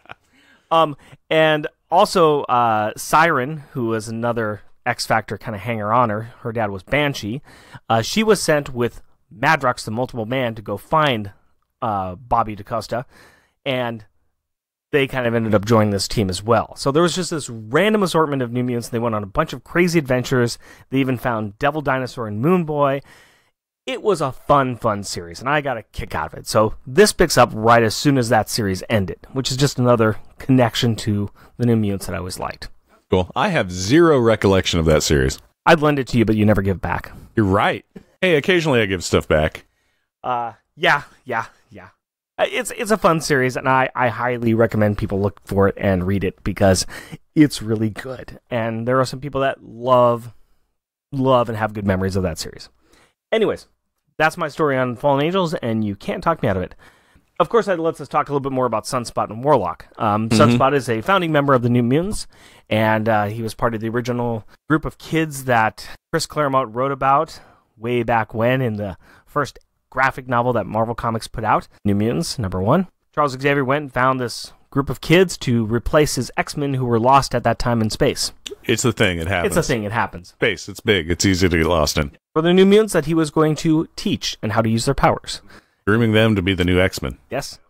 [SPEAKER 3] (laughs) um, and also uh, Siren, who was another X Factor kind of hanger oner. Her dad was Banshee. Uh, she was sent with Madrox, the Multiple Man, to go find uh, Bobby DaCosta, and they kind of ended up joining this team as well. So there was just this random assortment of New Mutants. They went on a bunch of crazy adventures. They even found Devil Dinosaur and Moon Boy. It was a fun, fun series, and I got a kick out of it. So this picks up right as soon as that series ended, which is just another connection to the New Mutants that I always liked.
[SPEAKER 2] Cool. I have zero recollection of that series.
[SPEAKER 3] I'd lend it to you, but you never give back.
[SPEAKER 2] You're right. Hey, occasionally I give stuff back.
[SPEAKER 3] Uh, yeah, yeah, yeah. It's it's a fun series, and I, I highly recommend people look for it and read it because it's really good. And there are some people that love, love, and have good memories of that series. Anyways, that's my story on Fallen Angels, and you can't talk me out of it. Of course, that lets us talk a little bit more about Sunspot and Warlock. Um, Sunspot is a founding member of the New Mutants, and uh, he was part of the original group of kids that Chris Claremont wrote about way back when in the first graphic novel that Marvel Comics put out, New Mutants, number one. Charles Xavier went and found this group of kids to replace his X Men who were lost at that time in space.
[SPEAKER 2] It's the thing. It happens.
[SPEAKER 3] It's a thing, it happens.
[SPEAKER 2] Space. It's big. It's easy to get lost in.
[SPEAKER 3] For the New Mutants that he was going to teach and how to use their powers.
[SPEAKER 2] Grooming them to be the new X Men.
[SPEAKER 3] Yes.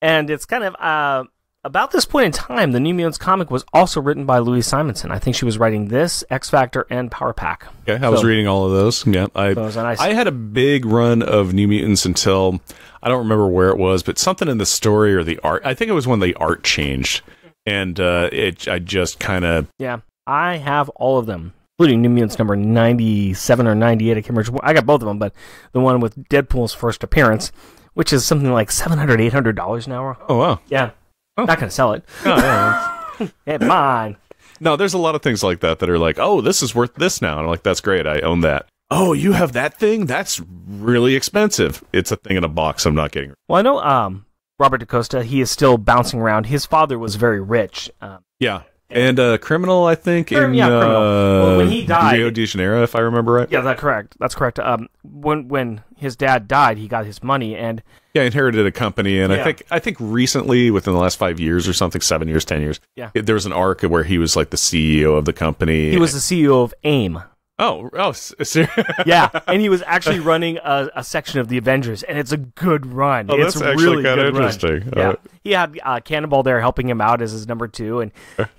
[SPEAKER 3] And it's kind of uh, about this point in time, the New Mutants comic was also written by Louise Simonson. I think she was writing this, X Factor, and Power Pack.
[SPEAKER 2] Okay, I was reading all of those. Yeah, I
[SPEAKER 3] So a nice-
[SPEAKER 2] I had a big run of New Mutants until I don't remember where it was, but something in the story or the art. I think it was when the art changed, and uh, it I just kind of
[SPEAKER 3] Yeah, I have all of them, including New Mutants number 97 or 98. I can't remember. I got both of them, but the one with Deadpool's first appearance, which is something like $700, $800 now.
[SPEAKER 2] oh wow.
[SPEAKER 3] Yeah.
[SPEAKER 2] Oh.
[SPEAKER 3] Not going to sell it.
[SPEAKER 2] Oh, yeah.
[SPEAKER 3] It's (laughs) mine.
[SPEAKER 2] no, there's a lot of things like that that are like, oh, this is worth this now, and I'm like, that's great, I own that. Oh, you have that thing? That's really expensive. It's a thing in a box. I'm not getting.
[SPEAKER 3] Well, I know um, Robert DaCosta, he is still bouncing around. His father was very rich. Um,
[SPEAKER 2] Yeah, and uh, criminal, I think
[SPEAKER 3] Crim-
[SPEAKER 2] in
[SPEAKER 3] yeah, Criminal.
[SPEAKER 2] uh,
[SPEAKER 3] Well, when he died-
[SPEAKER 2] Rio de Janeiro, if I remember right.
[SPEAKER 3] yeah, that's correct. That's correct. Um, when when his dad died, he got his money, and
[SPEAKER 2] Yeah, inherited a company, and
[SPEAKER 3] Yeah.
[SPEAKER 2] I think I think recently, within the last five years or something, seven years, ten years,
[SPEAKER 3] Yeah.
[SPEAKER 2] it- there was an arc where he was like the CEO of the company.
[SPEAKER 3] he was the CEO of AIM.
[SPEAKER 2] oh oh (laughs)
[SPEAKER 3] Yeah, and he was actually running a, a section of the Avengers, and it's a good run.
[SPEAKER 2] Oh,
[SPEAKER 3] it's
[SPEAKER 2] that's actually
[SPEAKER 3] really good run.
[SPEAKER 2] interesting.
[SPEAKER 3] Yeah,
[SPEAKER 2] Uh,
[SPEAKER 3] he had uh, Cannonball there helping him out as his number two, and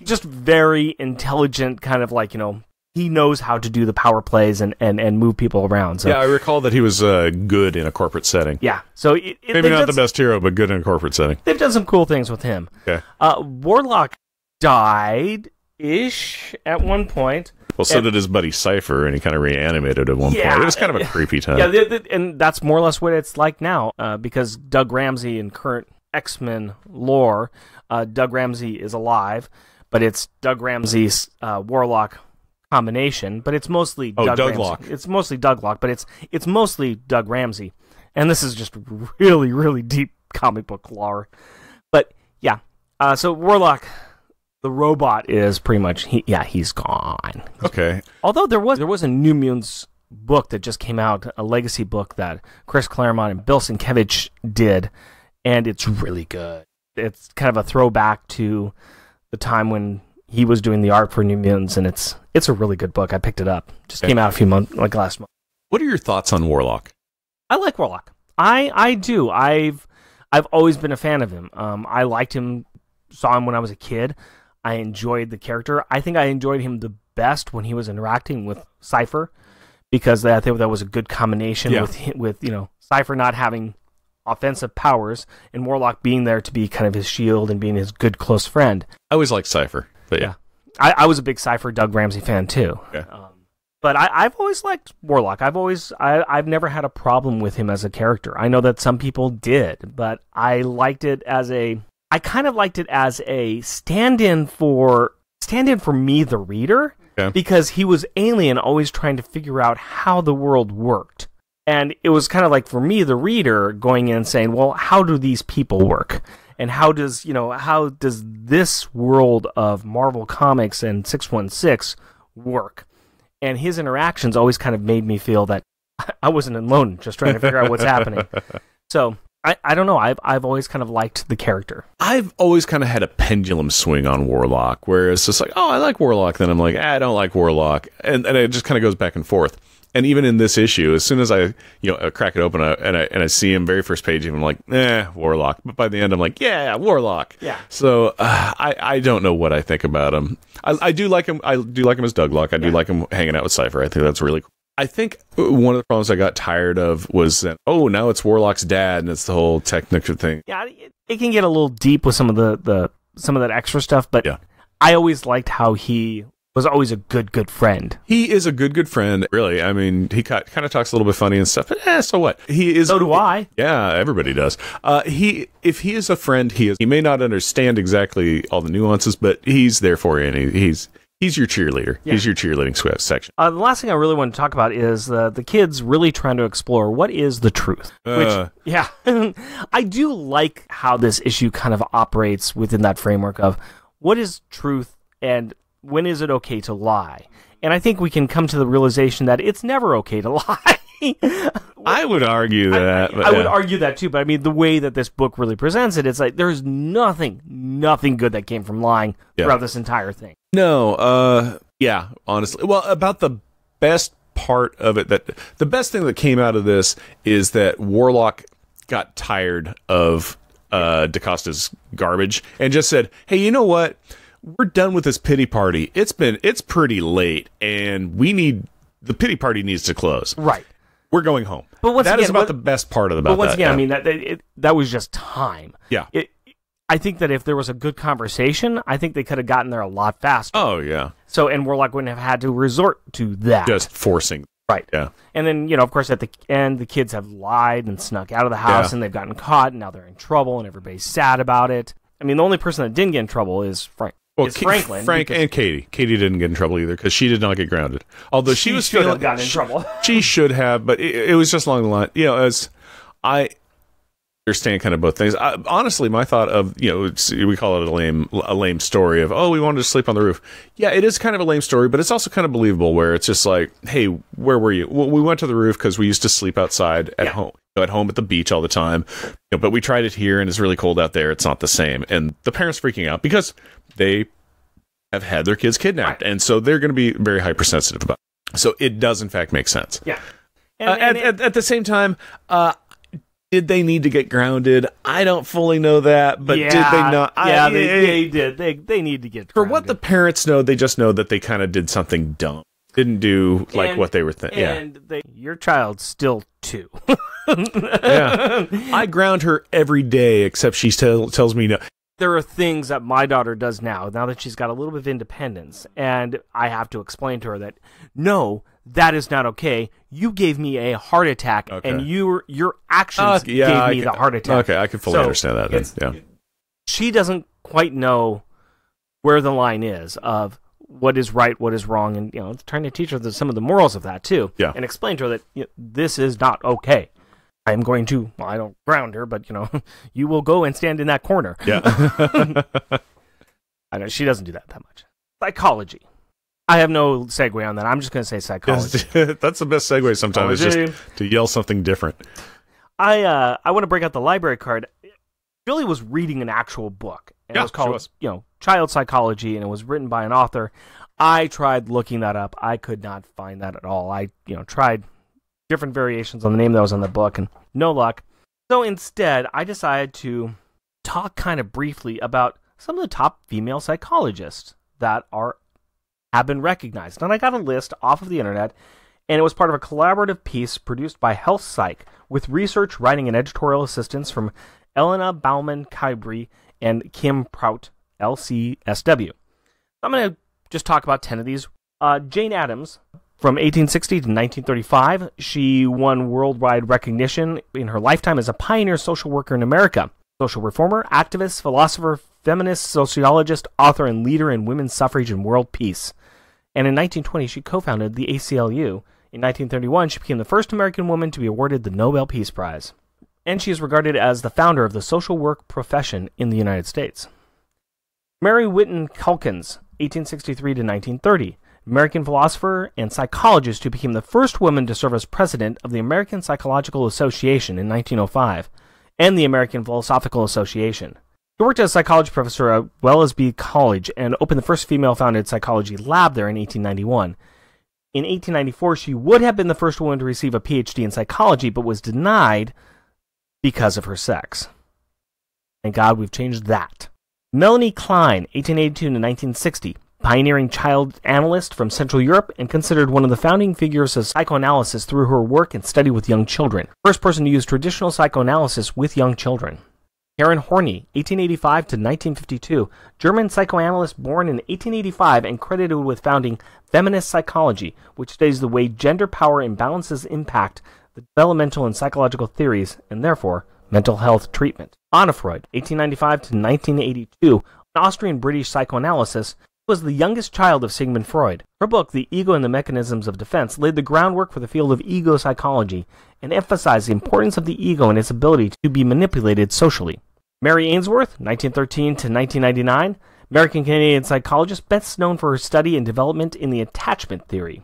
[SPEAKER 3] just very intelligent, kind of like you know he knows how to do the power plays and and, and move people around. So
[SPEAKER 2] yeah, I recall that he was uh, good in a corporate setting.
[SPEAKER 3] yeah, so it, it,
[SPEAKER 2] Maybe not the best hero, but good in a corporate setting.
[SPEAKER 3] they've done some cool things with him.
[SPEAKER 2] Okay.
[SPEAKER 3] Uh, Warlock died ish at one point.
[SPEAKER 2] Well, so
[SPEAKER 3] And-
[SPEAKER 2] did his buddy Cipher, and he kind of reanimated at one
[SPEAKER 3] Yeah.
[SPEAKER 2] point. It was kind of a creepy time.
[SPEAKER 3] yeah, th th- and that's more or less what it's like now, uh, because Doug Ramsey and current X Men lore, uh, Doug Ramsey is alive, but it's Doug Ramsey's uh, Warlock combination. But it's mostly
[SPEAKER 2] Oh,
[SPEAKER 3] Doug
[SPEAKER 2] Doug
[SPEAKER 3] Ramsey.
[SPEAKER 2] Lock.
[SPEAKER 3] It's mostly Doug Lock, but it's it's mostly Doug Ramsey, and this is just really really deep comic book lore. But yeah, uh, so Warlock, the robot is pretty much he, yeah he's gone.
[SPEAKER 2] Okay.
[SPEAKER 3] Although there was there was a New Mutants book that just came out, a legacy book that Chris Claremont and Bill Sienkiewicz did, and it's really good. It's kind of a throwback to the time when he was doing the art for New Mutants, and it's it's a really good book. I picked it up. Just
[SPEAKER 2] Okay.
[SPEAKER 3] came out a few months like last month.
[SPEAKER 2] What are your thoughts on Warlock?
[SPEAKER 3] I like Warlock. I I do. I've I've always been a fan of him. Um, I liked him. Saw him when I was a kid. I enjoyed the character. I think I enjoyed him the best when he was interacting with Cipher, because I think that was a good combination
[SPEAKER 2] Yeah.
[SPEAKER 3] with with you know Cipher not having offensive powers and Warlock being there to be kind of his shield and being his good close friend.
[SPEAKER 2] I always like Cipher, but yeah.
[SPEAKER 3] I, I was a big Cipher Doug Ramsey fan too.
[SPEAKER 2] Okay.
[SPEAKER 3] Um, but I, I've always liked Warlock. I've always I, I've never had a problem with him as a character. I know that some people did, but I liked it as a I kind of liked it as a stand-in for stand-in for me, the reader,
[SPEAKER 2] Okay.
[SPEAKER 3] because he was alien, always trying to figure out how the world worked. And it was kind of like for me, the reader, going in and saying, "Well, how do these people work?" And how does you know how does this world of Marvel Comics and 616 work? And his interactions always kind of made me feel that (laughs) I wasn't alone, just trying to figure out what's happening. (laughs) So I, I don't know. I've I've always kind of liked the character.
[SPEAKER 2] I've always kind of had a pendulum swing on Warlock, where it's just like, oh, I like Warlock, then I'm like, ah, I don't like Warlock, and and it just kind of goes back and forth. And even in this issue, as soon as I you know uh, crack it open uh, and I and I see him very first page, I'm like, eh, Warlock. But by the end, I'm like, yeah, Warlock.
[SPEAKER 3] Yeah.
[SPEAKER 2] So uh, I I don't know what I think about him. I, I do like him. I do like him as Doug Lock. I do like him hanging out with Cipher. I think that's really cool. I think one of the problems I got tired of was that oh now it's Warlock's dad and it's the whole technical thing.
[SPEAKER 3] Yeah, it, it can get a little deep with some of the, the some of that extra stuff, but
[SPEAKER 2] Yeah.
[SPEAKER 3] I always liked how he was always a good good friend.
[SPEAKER 2] He is a good, good friend. Really, I mean, he kind of talks a little bit funny and stuff, but eh, so what? He is.
[SPEAKER 3] So do I.
[SPEAKER 2] Yeah, everybody does. Uh, he, if he is a friend, he is. He may not understand exactly all the nuances, but he's there for you, and he, he's he's your cheerleader.
[SPEAKER 3] Yeah.
[SPEAKER 2] He's your cheerleading squad section.
[SPEAKER 3] Uh, the last thing I really want to talk about is uh, the kids really trying to explore what is the truth. Which,
[SPEAKER 2] Uh.
[SPEAKER 3] yeah, (laughs) I do like how this issue kind of operates within that framework of what is truth and when is it okay to lie. And I think we can come to the realization that it's never okay to (laughs) lie.
[SPEAKER 2] I would argue that.
[SPEAKER 3] I, I would argue that too, but I mean the way that this book really presents it, it's like there's nothing, nothing good that came from lying
[SPEAKER 2] Yeah.
[SPEAKER 3] throughout this entire thing.
[SPEAKER 2] No, uh, yeah, honestly. Well, about the best part of it, that the best thing that came out of this is that Warlock got tired of uh, DaCosta's garbage and just said, "Hey, you know what? We're done with this pity party. It's been it's pretty late, and we need the pity party needs to close.
[SPEAKER 3] Right.
[SPEAKER 2] We're going home."
[SPEAKER 3] But once
[SPEAKER 2] that is
[SPEAKER 3] again,
[SPEAKER 2] about
[SPEAKER 3] what-
[SPEAKER 2] the best part of the.
[SPEAKER 3] But once
[SPEAKER 2] that,
[SPEAKER 3] again, I mean that that, it, that was just time.
[SPEAKER 2] Yeah.
[SPEAKER 3] It, I think that if there was a good conversation, I think they could have gotten there a lot faster.
[SPEAKER 2] oh yeah,
[SPEAKER 3] So, and Warlock wouldn't have had to resort to that.
[SPEAKER 2] just forcing.
[SPEAKER 3] right.
[SPEAKER 2] Yeah.
[SPEAKER 3] And then, you know, of course, at the end, the kids have lied and snuck out of the house,
[SPEAKER 2] Yeah.
[SPEAKER 3] and they've gotten caught, and now they're in trouble, and everybody's sad about it. I mean, the only person that didn't get in trouble is Frank.
[SPEAKER 2] Well,
[SPEAKER 3] Franklin.
[SPEAKER 2] Frank, and Katie. Katie didn't get in trouble either because she did not get grounded. Although she,
[SPEAKER 3] she
[SPEAKER 2] was
[SPEAKER 3] should
[SPEAKER 2] feeling
[SPEAKER 3] have gotten in
[SPEAKER 2] she-
[SPEAKER 3] trouble.
[SPEAKER 2] she should have, but it, it was just along the line. You know, as I understand kind of both things. I, honestly, my thought of you know we call it a lame a lame story of oh we wanted to sleep on the roof. Yeah, it is kind of a lame story, but it's also kind of believable where it's just like hey where were you? Well, we went to the roof because we used to sleep outside at
[SPEAKER 3] Yeah.
[SPEAKER 2] home. Know, At home at the beach all the time, You know, but we tried it here and it's really cold out there. It's not the same, and the parents freaking out because they have had their kids kidnapped, and so they're going to be very hypersensitive about. It. So it does in fact make sense.
[SPEAKER 3] yeah.
[SPEAKER 2] Uh, at, at, at the same time, uh, did they need to get grounded? I don't fully know that, but
[SPEAKER 3] yeah,
[SPEAKER 2] did they not? I-
[SPEAKER 3] Yeah, they,
[SPEAKER 2] eh,
[SPEAKER 3] they did. They they need to get
[SPEAKER 2] for what the parents know, they just know that they kind of did something dumb. Didn't do like
[SPEAKER 3] And-
[SPEAKER 2] what they were thinking. Yeah,
[SPEAKER 3] and they, your child's still two. (laughs)
[SPEAKER 2] yeah. I ground her every day, except she tell, tells me no.
[SPEAKER 3] there are things that my daughter does now, now that she's got a little bit of independence, and I have to explain to her that no, that is not okay. You gave me a heart attack,
[SPEAKER 2] Okay.
[SPEAKER 3] and your your actions
[SPEAKER 2] Uh, yeah,
[SPEAKER 3] gave
[SPEAKER 2] I
[SPEAKER 3] me
[SPEAKER 2] can-
[SPEAKER 3] the heart attack.
[SPEAKER 2] Okay, I can fully
[SPEAKER 3] So,
[SPEAKER 2] understand that. Then. Yeah.
[SPEAKER 3] she doesn't quite know where the line is of what is right, what is wrong, and you know, trying to teach her the, some of the morals of that too,
[SPEAKER 2] Yeah.
[SPEAKER 3] and explain to her that you know, this is not okay. I am going to. Well, I don't ground her, but you know, (laughs) you will go and stand in that corner.
[SPEAKER 2] Yeah. (laughs) (laughs)
[SPEAKER 3] I know she doesn't do that that much. Psychology. I have no segue on that. I'm just going to say psychology.
[SPEAKER 2] That's the best segue sometimes, is just to yell something different.
[SPEAKER 3] I uh, I want to break out the library card. Julie was reading an actual book, and
[SPEAKER 2] Yeah,
[SPEAKER 3] it was called
[SPEAKER 2] was.
[SPEAKER 3] you know Child Psychology, and it was written by an author. I tried looking that up. I could not find that at all. I you know tried different variations on the name that was on the book, and no luck. So instead, I decided to talk kind of briefly about some of the top female psychologists that are have been recognized. And I got a list off of the internet, and it was part of a collaborative piece produced by Health Psych with research, writing, and editorial assistance from Elena Bauman Kybri and Kim Prout, LCSW. I'm going to just talk about 10 of these. Uh, Jane Addams, from 1860 to 1935, she won worldwide recognition in her lifetime as a pioneer social worker in America. Social reformer, activist, philosopher, feminist, sociologist, author, and leader in women's suffrage and world peace. And in 1920, she co founded the ACLU. In 1931, she became the first American woman to be awarded the Nobel Peace Prize. And she is regarded as the founder of the social work profession in the United States. Mary Whiton Calkins, 1863 to 1930, American philosopher and psychologist who became the first woman to serve as president of the American Psychological Association in 1905 and the American Philosophical Association. She worked as a psychology professor at Wellesley College and opened the first female founded psychology lab there in 1891. In 1894, she would have been the first woman to receive a PhD in psychology, but was denied because of her sex. Thank God we've changed that. Melanie Klein, 1882 to 1960, pioneering child analyst from Central Europe and considered one of the founding figures of psychoanalysis through her work and study with young children. First person to use traditional psychoanalysis with young children. Karen Horney, 1885 to 1952, German psychoanalyst born in 1885 and credited with founding feminist psychology, which studies the way gender power imbalances impact the developmental and psychological theories and therefore mental health treatment. Anna Freud, 1895 to 1982, an Austrian British psychoanalyst, was the youngest child of Sigmund Freud. Her book, The Ego and the Mechanisms of Defense, laid the groundwork for the field of ego psychology and emphasized the importance of the ego and its ability to be manipulated socially. Mary Ainsworth, 1913 to 1999, American Canadian psychologist best known for her study and development in the attachment theory.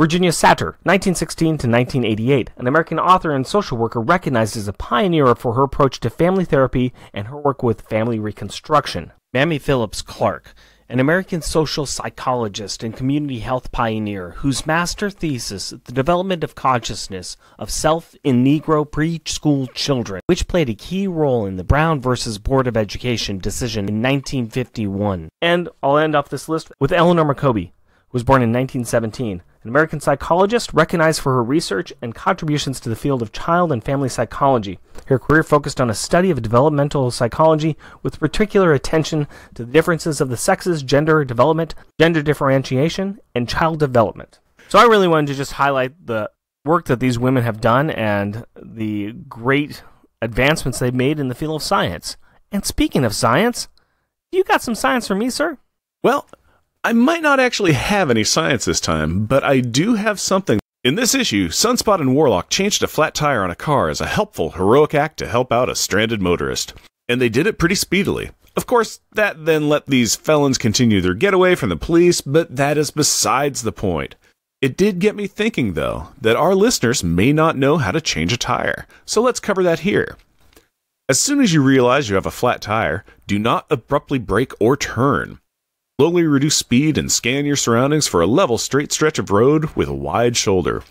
[SPEAKER 3] Virginia Satir, 1916 to 1988, an American author and social worker recognized as a pioneer for her approach to family therapy and her work with family reconstruction. Mamie Phillips Clark, an American social psychologist and community health pioneer whose master thesis, The Development of Consciousness of Self in Negro Preschool Children, which played a key role in the Brown versus Board of Education decision in 1951. And I'll end off this list with Eleanor Maccoby, who was born in 1917, an American psychologist recognized for her research and contributions to the field of child and family psychology. Her career focused on a study of developmental psychology with particular attention to the differences of the sexes, gender development, gender differentiation, and child development. So I really wanted to just highlight the work that these women have done and the great advancements they've made in the field of science. And speaking of science, you got some science for me, sir?
[SPEAKER 2] Well, I might not actually have any science this time, but I do have something. In this issue, Sunspot and Warlock changed a flat tire on a car as a helpful, heroic act to help out a stranded motorist. And they did it pretty speedily. Of course, that then let these felons continue their getaway from the police, but that is besides the point. It did get me thinking, though, that our listeners may not know how to change a tire, so let's cover that here. As soon as you realize you have a flat tire, do not abruptly brake or turn. Slowly reduce speed and scan your surroundings for a level straight stretch of road with a wide shoulder.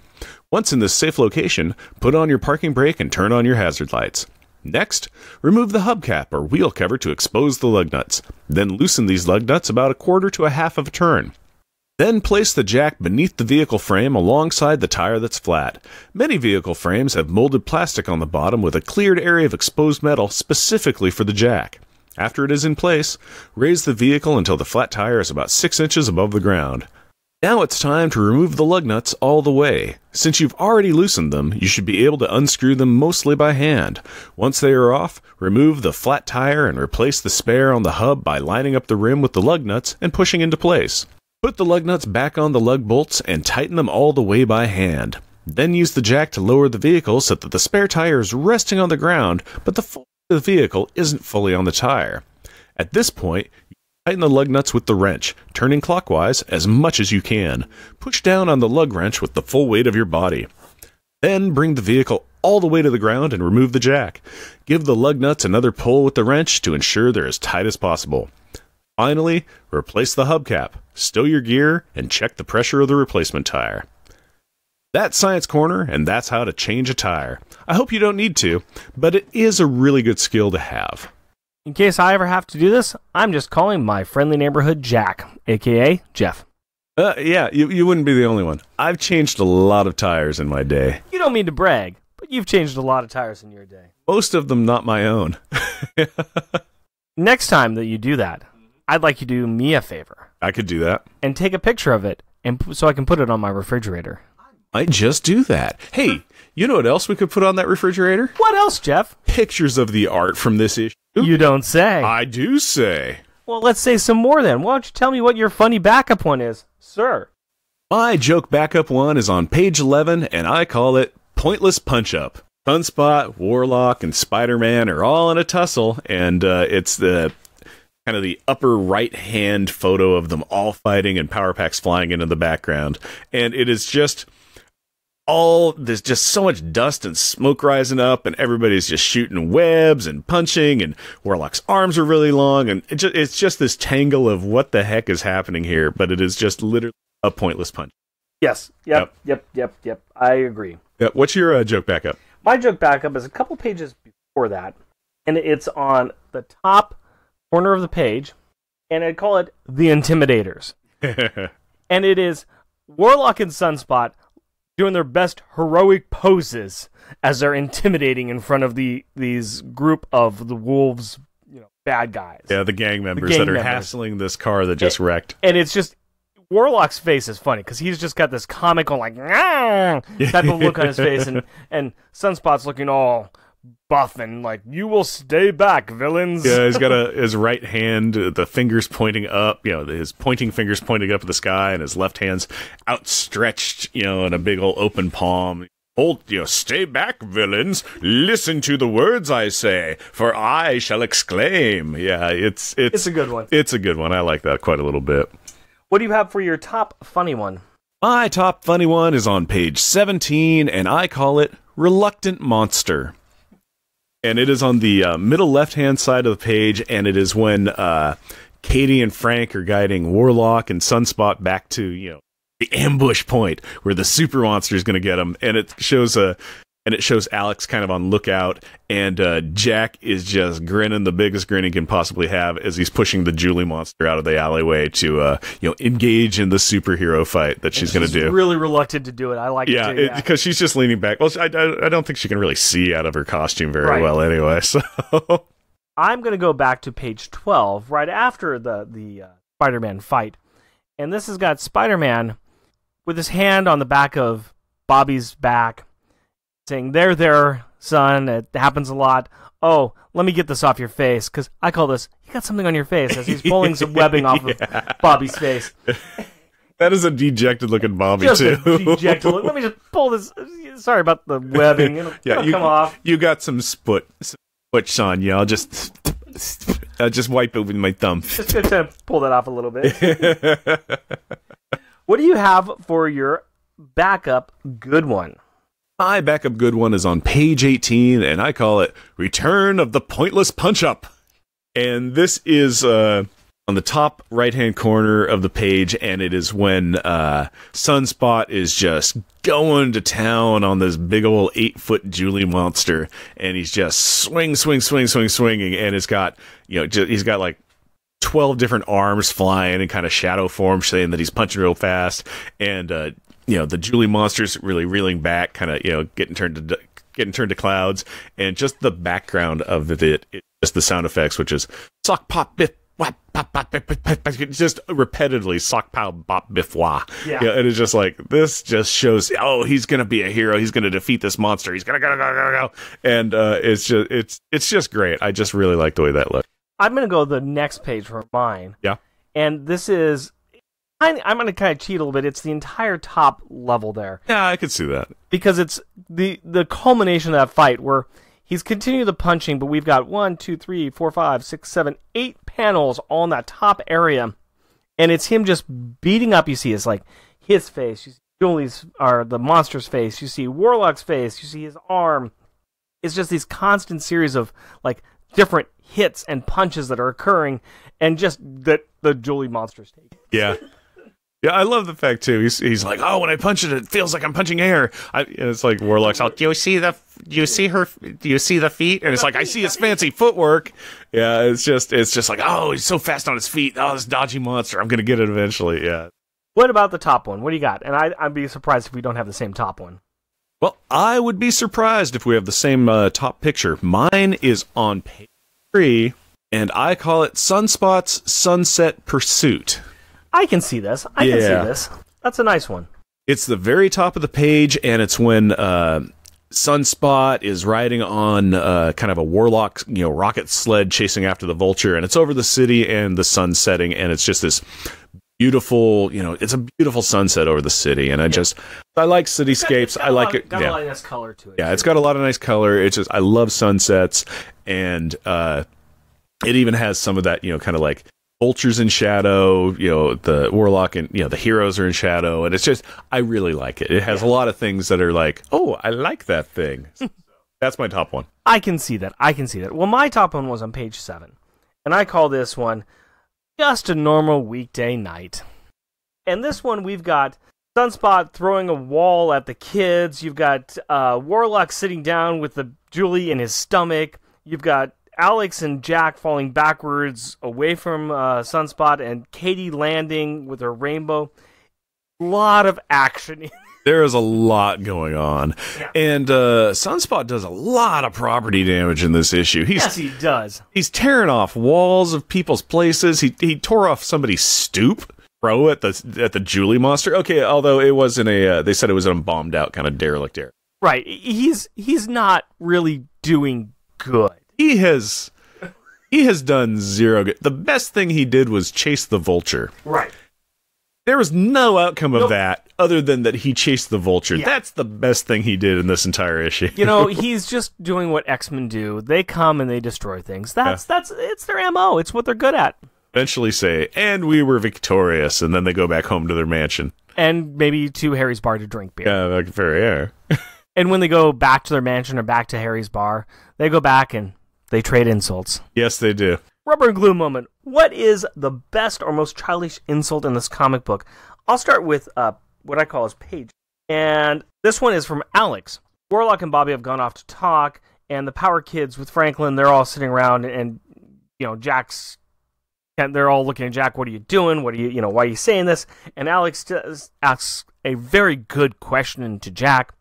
[SPEAKER 2] Once in this safe location, put on your parking brake and turn on your hazard lights. Next, remove the hubcap or wheel cover to expose the lug nuts. Then loosen these lug nuts about a quarter to a half of a turn. Then place the jack beneath the vehicle frame alongside the tire that's flat. Many vehicle frames have molded plastic on the bottom with a cleared area of exposed metal specifically for the jack. After it is in place, raise the vehicle until the flat tire is about 6 inches above the ground. Now it's time to remove the lug nuts all the way. Since you've already loosened them, you should be able to unscrew them mostly by hand. Once they are off, remove the flat tire and replace the spare on the hub by lining up the rim with the lug nuts and pushing into place. Put the lug nuts back on the lug bolts and tighten them all the way by hand. Then use the jack to lower the vehicle so that the spare tire is resting on the ground, but the full the vehicle isn't fully on the tire. At this point, Tighten the lug nuts with the wrench, turning clockwise as much as you can. Push down on the lug wrench with the full weight of your body. Then bring the vehicle all the way to the ground and remove the jack. Give the lug nuts another pull with the wrench to ensure they're as tight as possible. Finally, replace the hubcap, stow your gear, and check the pressure of the replacement tire. That's Science Corner, and that's how to change a tire. I hope you don't need to, but it is a really good skill to have.
[SPEAKER 3] In case I ever have to do this, I'm just calling my friendly neighborhood Jack, aka Jeff.
[SPEAKER 2] Uh, yeah, you, you wouldn't be the only one. I've changed a lot of tires in my day.
[SPEAKER 3] You don't mean to brag, but you've changed a lot of tires in your day.
[SPEAKER 2] Most of them not my own. (laughs)
[SPEAKER 3] Next time that you do that, I'd like you to do me a favor
[SPEAKER 2] I could do that.
[SPEAKER 3] and take a picture of it, and so I can put it on my refrigerator.
[SPEAKER 2] Might just do that. Hey, you know what else we could put on that refrigerator?
[SPEAKER 3] What else, Jeff?
[SPEAKER 2] Pictures of the art from this issue.
[SPEAKER 3] You don't say.
[SPEAKER 2] I do say.
[SPEAKER 3] well, let's say some more then. Why don't you tell me what your funny backup one is, sir?
[SPEAKER 2] My joke backup one is on page 11, and I call it Pointless Punch Up. Sunspot, Warlock, and Spider Man are all in a tussle, and uh, it's the kind of the upper right hand photo of them all fighting and power packs flying into the background. And it is just all there's just so much dust and smoke rising up, and everybody's just shooting webs and punching, and Warlock's arms are really long, and it ju- it's just this tangle of what the heck is happening here, but it is just literally a pointless punch.
[SPEAKER 3] Yes. Yep. Yep. Yep. Yep. I agree.
[SPEAKER 2] Yeah, what's your uh, joke backup?
[SPEAKER 3] My joke backup is a couple pages before that, and it's on the top corner of the page, and I call it the Intimidators, (laughs) and it is Warlock and Sunspot doing their best heroic poses as they're intimidating in front of the these group of the wolves, you know, bad guys.
[SPEAKER 2] yeah, the gang members
[SPEAKER 3] gang
[SPEAKER 2] that are
[SPEAKER 3] members.
[SPEAKER 2] hassling this car that just wrecked.
[SPEAKER 3] and it's just Warlock's face is funny because he's just got this comical like (laughs) type of look on his face, and and Sunspot's looking all buff and like you will stay back, villains.
[SPEAKER 2] Yeah, he's got a (laughs) his right hand, the fingers pointing up, you know, his pointing fingers pointing up at the sky, and his left hand's outstretched, you know, in a big old open palm. Hold, you know, stay back, villains! Listen to the words I say, for I shall exclaim. Yeah, it's it's
[SPEAKER 3] It's a good one.
[SPEAKER 2] It's a good one. I like that quite a little bit.
[SPEAKER 3] What do you have for your top funny one?
[SPEAKER 2] My top funny one is on page 17, and I call it Reluctant Monster. And it is on the uh, middle left hand side of the page, and it is when uh, Katie and Frank are guiding Warlock and Sunspot back to, you know, the ambush point where the super monster is going to get them. And it shows a. And it shows Alex kind of on lookout, and uh, Jack is just grinning the biggest grin he can possibly have as he's pushing the Julie monster out of the alleyway to, uh, you know, engage in the superhero fight that she's going to do.
[SPEAKER 3] Really reluctant to do it. I like
[SPEAKER 2] Yeah,
[SPEAKER 3] it
[SPEAKER 2] because she's just leaning back. Well, I, I, I don't think she can really see out of her costume very
[SPEAKER 3] Right.
[SPEAKER 2] well anyway. (laughs) So
[SPEAKER 3] I'm going to go back to page 12, right after the the uh, Spider-Man fight, and this has got Spider-Man with his hand on the back of Bobby's back, saying, "There, there, son. It happens a lot. Oh, let me get this off your face, because I call this you got something on your face." As he's pulling some webbing off of (laughs) Bobby's face,
[SPEAKER 2] that is a dejected looking Bobby
[SPEAKER 3] just
[SPEAKER 2] too.
[SPEAKER 3] a dejected look. Let me just pull this. Sorry about the webbing. It'll,
[SPEAKER 2] yeah,
[SPEAKER 3] it'll
[SPEAKER 2] you
[SPEAKER 3] come off.
[SPEAKER 2] you got some sput sputch on you. I'll just I'll just wipe it with my thumb.
[SPEAKER 3] Just to pull that off a little bit. (laughs) what do you have for your backup good one?
[SPEAKER 2] My backup good one is on page 18, and I call it Return of the Pointless Punch Up. And this is uh, on the top right hand corner of the page, and it is when uh, Sunspot is just going to town on this big old eight foot Julie monster, and he's just swing, swing, swing, swing, swinging, and it's got, you know, ju- he's got like 12 different arms flying in kind of shadow form, saying that he's punching real fast. And, uh, you know, the Julie monster's really reeling back, kind of, you know, getting turned to. Getting turned to clouds, and just the background of it, it just the sound effects, which is sock pop biff bop, bop, bop, bop, bop, just repetitively sock pow bop biff wah.
[SPEAKER 3] Yeah.
[SPEAKER 2] and it's just like this just shows oh he's gonna be a hero he's gonna defeat this monster he's gonna go go go go and uh, it's just it's it's just great I just really like the way that looks.
[SPEAKER 3] I'm going to go the next page for mine.
[SPEAKER 2] Yeah.
[SPEAKER 3] And this is. I'm going to kind of cheat a little bit. It's the entire top level there.
[SPEAKER 2] Yeah, I could see that.
[SPEAKER 3] because it's the the culmination of that fight where he's continued the punching, but we've got one, two, three, four, five, six, seven, eight panels all in that top area, and it's him just beating up. You see, it's like his face, you see Julie's or the monster's face, you see Warlock's face, you see his arm. It's just these constant series of like different hits and punches that are occurring, and just that the Julie monsters take.
[SPEAKER 2] Yeah. (laughs) Yeah, I love the fact too. He's he's like, oh, when I punch it, it feels like I'm punching air. I, and it's like Warlock's out.
[SPEAKER 4] Do you see the? Do you see her? Do you see the feet?
[SPEAKER 2] and it's like I see his fancy footwork. Yeah, it's just it's just like oh he's so fast on his feet. Oh this dodgy monster. I'm gonna get it eventually. Yeah.
[SPEAKER 3] What about the top one? What do you got? And I, I'd be surprised if we don't have the same top one.
[SPEAKER 2] Well, I would be surprised if we have the same uh, top picture. Mine is on page three, and I call it Sunspot's Sunset Pursuit.
[SPEAKER 3] I can see this. I can see this. That's a nice one.
[SPEAKER 2] It's the very top of the page, and it's when uh, Sunspot is riding on uh, kind of a warlock, you know, rocket sled chasing after the vulture, and it's over the city and the sun setting, and it's just this beautiful, you know, it's a beautiful sunset over the city, and I just I like cityscapes. I like it.
[SPEAKER 3] Got
[SPEAKER 2] yeah.
[SPEAKER 3] a lot of nice color to it.
[SPEAKER 2] Yeah, it's got a lot of nice color. It's just I love sunsets, and uh, it even has some of that you know kind of like vultures in shadow. You know the warlock and you know the heroes are in shadow, and it's just I really like it. It has a lot of things that are like, oh, I like that thing. (laughs) That's my top one.
[SPEAKER 3] I can see that. I can see that. Well, my top one was on page seven, and I call this one just a normal weekday night. And this one we've got Sunspot throwing a wall at the kids. You've got uh, Warlock sitting down with the Julie in his stomach. You've got Alex and Jack falling backwards away from uh, Sunspot, and Katie landing with her rainbow. A lot of action. (laughs)
[SPEAKER 2] There is a lot going on, and uh, Sunspot does a lot of property damage in this issue. He's
[SPEAKER 3] yes, he does.
[SPEAKER 2] he's tearing off walls of people's places. He he tore off somebody's stoop. Pro at the at the Julie monster. Okay, although it wasn't a, uh, they said it was a bombed out kind of derelict area.
[SPEAKER 3] Right. He's he's not really doing good.
[SPEAKER 2] He has he has done zero good. The best thing he did was chase the vulture.
[SPEAKER 3] Right.
[SPEAKER 2] There was no outcome of
[SPEAKER 3] Nope.
[SPEAKER 2] that other than that he chased the vulture.
[SPEAKER 3] Yeah.
[SPEAKER 2] That's the best thing he did in this entire issue.
[SPEAKER 3] You know, (laughs) he's just doing what X Men do. They come and they destroy things. That's that's it's their mo. It's what they're good at.
[SPEAKER 2] Eventually say, and we were victorious, and then they go back home to their mansion.
[SPEAKER 3] And maybe to Harry's bar to drink beer.
[SPEAKER 2] Yeah, like fair, yeah. (laughs)
[SPEAKER 3] And when they go back to their mansion or back to Harry's bar, they go back and they trade insults.
[SPEAKER 2] yes, they do.
[SPEAKER 3] Rubber and glue moment. What is the best or most childish insult in this comic book? I'll start with uh, what I call as page. And this one is from Alex. Warlock and Bobby have gone off to talk, and the Power Kids with Franklin, they're all sitting around, and, you know, Jack's. And they're all looking at Jack. What are you doing? What are you, you know, why are you saying this? And Alex does, asks a very good question to Jack.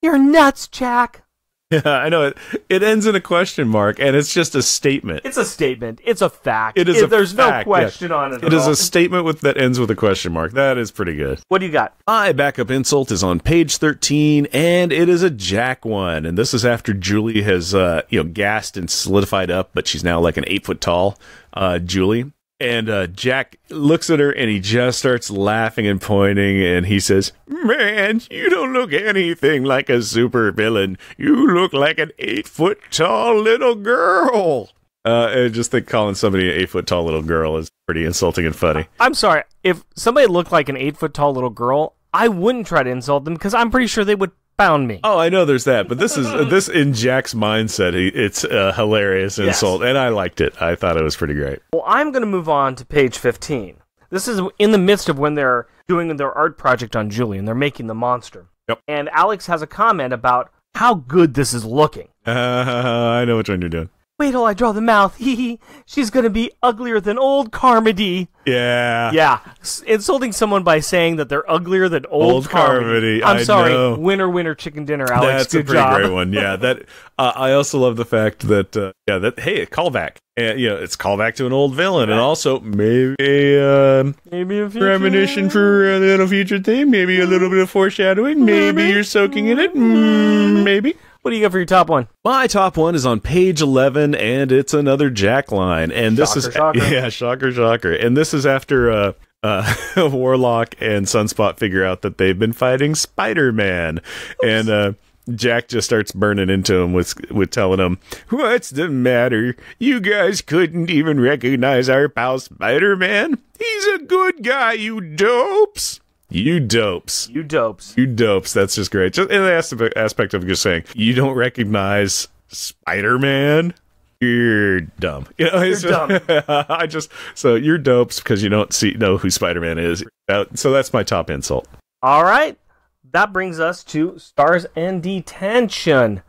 [SPEAKER 3] You're nuts, Jack.
[SPEAKER 2] Yeah, (laughs) I know it. It ends in a question mark, and it's just a statement.
[SPEAKER 3] It's a statement. It's a fact.
[SPEAKER 2] It is a
[SPEAKER 3] There's
[SPEAKER 2] fact,
[SPEAKER 3] no question
[SPEAKER 2] yeah.
[SPEAKER 3] on it.
[SPEAKER 2] It is
[SPEAKER 3] all.
[SPEAKER 2] a statement with that ends with a question mark. That is pretty good.
[SPEAKER 3] What do you got?
[SPEAKER 2] My backup insult is on page 13, and it is a Jack one. And this is after Julie has, uh, you know, gassed and solidified up, but she's now like an eight foot tall, uh, Julie. And, uh, Jack looks at her and he just starts laughing and pointing and he says, Man, you don't look anything like a super villain. You look like an eight foot tall little girl. Uh, I just think calling somebody an eight foot tall little girl is pretty insulting and funny.
[SPEAKER 3] I'm sorry. If somebody looked like an eight foot tall little girl, I wouldn't try to insult them because I'm pretty sure they would pound me.
[SPEAKER 2] Oh, I know there's that, but this is (laughs) this in Jack's mindset. He, it's a hilarious
[SPEAKER 3] Yes.
[SPEAKER 2] insult, and I liked it. I thought it was pretty great.
[SPEAKER 3] Well, I'm going to move on to page 15. This is in the midst of when they're doing their art project on Julian. they're making the monster.
[SPEAKER 2] Yep.
[SPEAKER 3] And Alex has a comment about how good this is looking.
[SPEAKER 2] Uh, (laughs) I know which one you're doing.
[SPEAKER 3] Wait till I draw the mouth. (laughs) Hee hee. She's gonna be uglier than old Carmody.
[SPEAKER 2] Yeah.
[SPEAKER 3] Yeah, s- insulting someone by saying that they're uglier than old,
[SPEAKER 2] Old
[SPEAKER 3] Carmody.
[SPEAKER 2] Carmody,
[SPEAKER 3] I'm
[SPEAKER 2] I
[SPEAKER 3] sorry.
[SPEAKER 2] know.
[SPEAKER 3] Winner, winner, chicken dinner, Alex.
[SPEAKER 2] That's
[SPEAKER 3] Good
[SPEAKER 2] a pretty
[SPEAKER 3] job.
[SPEAKER 2] great one. Yeah, that uh, I also love the fact that uh, yeah, that hey, a callback. And, you know, it's callback to an old villain, and also maybe a um,
[SPEAKER 3] Maybe a future-
[SPEAKER 2] premonition for a little future thing. Maybe a little bit of foreshadowing. Maybe you're soaking in it. Mm, maybe.
[SPEAKER 3] What do you got for your top one?
[SPEAKER 2] My top one is on page 11, and it's another Jack line. And this
[SPEAKER 3] Shocker,
[SPEAKER 2] is (laughs)
[SPEAKER 3] shocker.
[SPEAKER 2] yeah, shocker, shocker. And this is after uh, uh, (laughs) Warlock and Sunspot figure out that they've been fighting Spider Man, and uh, Jack just starts burning into him with with telling him, "What's the matter? You guys couldn't even recognize our pal Spider Man. He's a good guy, you dopes." You dopes.
[SPEAKER 3] You dopes.
[SPEAKER 2] You dopes. That's just great. Just in the aspect, of just saying you don't recognize Spider Man. You're dumb. You (laughs) know,
[SPEAKER 3] you're
[SPEAKER 2] just- (laughs) I just so you're dopes because you don't see know who Spider Man is. So that's my top insult.
[SPEAKER 3] All right. That brings us to stars and detention.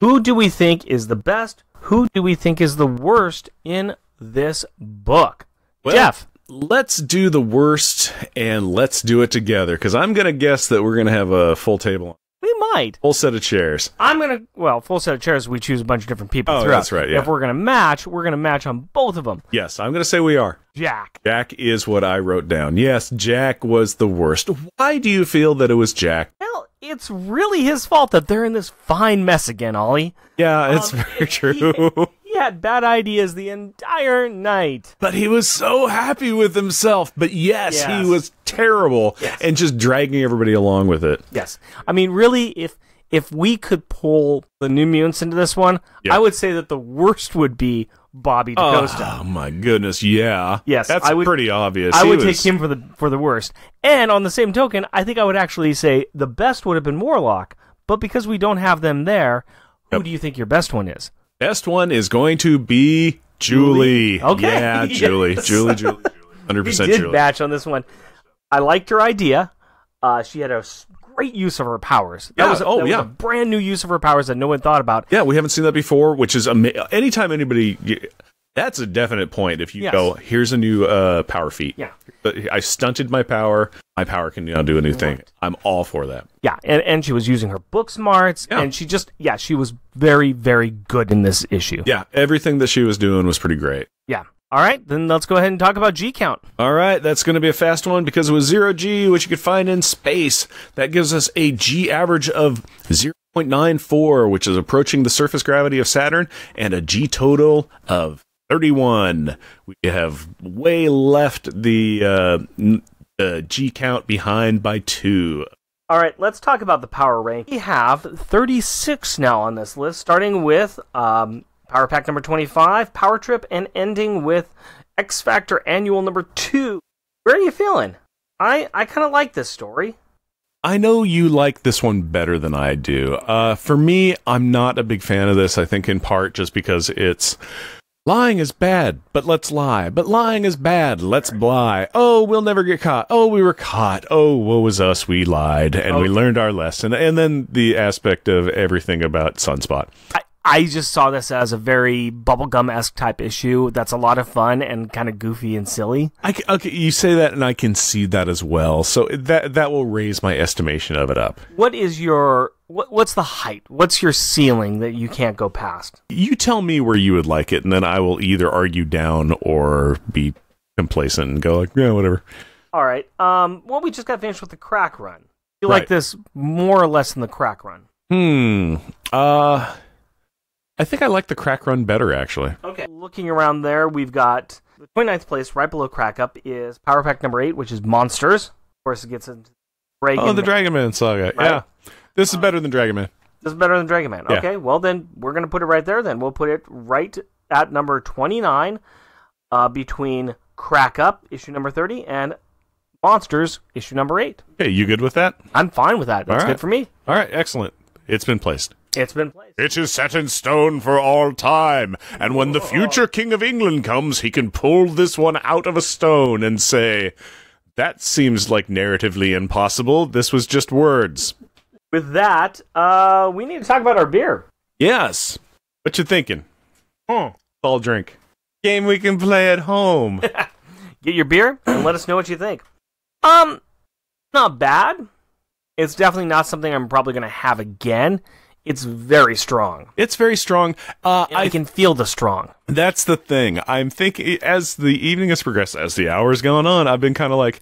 [SPEAKER 3] Who do we think is the best? Who do we think is the worst in this book? Jeff.
[SPEAKER 2] Let's do the worst and let's do it together because I'm gonna guess that we're gonna have a full table,
[SPEAKER 3] We might.
[SPEAKER 2] full set of chairs.
[SPEAKER 3] I'm gonna well, full set of chairs. We choose a bunch of different people.
[SPEAKER 2] Oh,
[SPEAKER 3] throughout.
[SPEAKER 2] that's right, yeah.
[SPEAKER 3] If we're gonna match, we're gonna match on both of them.
[SPEAKER 2] Yes, I'm gonna say we are.
[SPEAKER 3] Jack.
[SPEAKER 2] Jack is what I wrote down. Yes, Jack was the worst. Why do you feel that it was Jack?
[SPEAKER 3] Well, it's really his fault that they're in this fine mess again, Ollie.
[SPEAKER 2] Yeah, it's
[SPEAKER 3] Um,
[SPEAKER 2] very (laughs) true.
[SPEAKER 3] He had bad ideas the entire night.
[SPEAKER 2] But he was so happy with himself. But yes,
[SPEAKER 3] Yes.
[SPEAKER 2] he was terrible and just dragging everybody along with it.
[SPEAKER 3] Yes. I mean, really, if if we could pull the New Mutants into this one,
[SPEAKER 2] Yeah.
[SPEAKER 3] I would say that the worst would be Bobby ah, DaCosta.
[SPEAKER 2] Oh my goodness, yeah.
[SPEAKER 3] Yes,
[SPEAKER 2] that's
[SPEAKER 3] I would-
[SPEAKER 2] pretty obvious.
[SPEAKER 3] I
[SPEAKER 2] He
[SPEAKER 3] would
[SPEAKER 2] was-
[SPEAKER 3] take him for the for the worst. And on the same token, I think I would actually say the best would have been Warlock. But because we don't have them there, who
[SPEAKER 2] Yep.
[SPEAKER 3] do you think your best one is?
[SPEAKER 2] Best one is going to be Julie.
[SPEAKER 3] Okay.
[SPEAKER 2] Yeah, (laughs) Julie.
[SPEAKER 3] Yes.
[SPEAKER 2] Julie, Julie, Julie. 100%
[SPEAKER 3] We did
[SPEAKER 2] Julie.
[SPEAKER 3] match on this one. I liked her idea. Uh, she had a great use of her powers. That
[SPEAKER 2] Yeah,
[SPEAKER 3] was
[SPEAKER 2] oh,
[SPEAKER 3] was
[SPEAKER 2] yeah.
[SPEAKER 3] a brand new use of her powers that no one thought about.
[SPEAKER 2] Yeah, we haven't seen that before, which is ama- anytime anybody. That's a definite point. If you
[SPEAKER 3] Yes.
[SPEAKER 2] go, here's a new uh, power feat.
[SPEAKER 3] Yeah.
[SPEAKER 2] But I stunted my power. My power can now do a new thing. I'm all for that.
[SPEAKER 3] Yeah, and, and she was using her book smarts,
[SPEAKER 2] Yeah.
[SPEAKER 3] and she just yeah, she was very very good in this issue.
[SPEAKER 2] Yeah, everything that she was doing was pretty great.
[SPEAKER 3] Yeah. All right, then let's go ahead and talk about G count.
[SPEAKER 2] All right, that's going to be a fast one because it was zero G, which you could find in space. That gives us a G average of 0.94, which is approaching the surface gravity of Saturn, and a G total of 31. We have way left the uh, uh, G count behind by two.
[SPEAKER 3] All right, let's talk about the power rank. We have 36 now on this list, starting with um, Power Pack number 25, Power Trip, and ending with X Factor Annual number 2. Where are you feeling? I, I kind of like this story.
[SPEAKER 2] I know you like this one better than I do. Uh, for me, I'm not a big fan of this. I think in part just because it's lying is bad, but let's lie. But lying is bad, let's lie. Oh, we'll never get caught. Oh, we were caught. Oh, woe was us. We lied and we
[SPEAKER 3] oh.
[SPEAKER 2] learned our lesson. And then the aspect of everything about Sunspot.
[SPEAKER 3] I, I just saw this as a very bubblegum esque type issue that's a lot of fun and kind of goofy and silly.
[SPEAKER 2] I okay, you say that, and I can see that as well. So that that will raise my estimation of it up.
[SPEAKER 3] What is your what, what's the height? What's your ceiling that you can't go past?
[SPEAKER 2] You tell me where you would like it, and then I will either argue down or be complacent and go like, yeah, whatever.
[SPEAKER 3] All right. Um. Well, we just got finished with the crack run. You
[SPEAKER 2] Right.
[SPEAKER 3] like this more or less than the crack run?
[SPEAKER 2] Hmm. Uh, I think I like the crack run better actually.
[SPEAKER 3] Okay. Looking around there, we've got the 29th place, right below crack up, is Power Pack number eight, which is Monsters. Of course, it gets into Reagan.
[SPEAKER 2] Oh, the Dragon Man saga.
[SPEAKER 3] Right.
[SPEAKER 2] Yeah, this is better than Dragon Man.
[SPEAKER 3] This is better than Dragon Man.
[SPEAKER 2] Yeah.
[SPEAKER 3] Okay, well then we're gonna put it right there. Then we'll put it right at number twenty nine, uh, between Crack Up issue number thirty and Monsters issue number eight.
[SPEAKER 2] Okay, you good with that?
[SPEAKER 3] I'm fine with that. That's
[SPEAKER 2] right.
[SPEAKER 3] good for me.
[SPEAKER 2] All right, excellent. It's been placed.
[SPEAKER 3] It's been placed.
[SPEAKER 2] It is set in stone for all time, and when the future King of England comes, he can pull this one out of a stone and say, "That seems like narratively impossible. This was just words."
[SPEAKER 3] With that, uh, we need to talk about our beer.
[SPEAKER 2] Yes. What you thinking?
[SPEAKER 1] Huh.
[SPEAKER 2] All drink. Game we can play at home. (laughs)
[SPEAKER 3] Get your beer and let us know what you think. Um, not bad. It's definitely not something I'm probably going to have again. It's very strong.
[SPEAKER 2] it's very strong. Uh,
[SPEAKER 3] I can feel the strong.
[SPEAKER 2] That's the thing. I'm thinking as the evening has progressed, as the hours going on, I've been kind of like,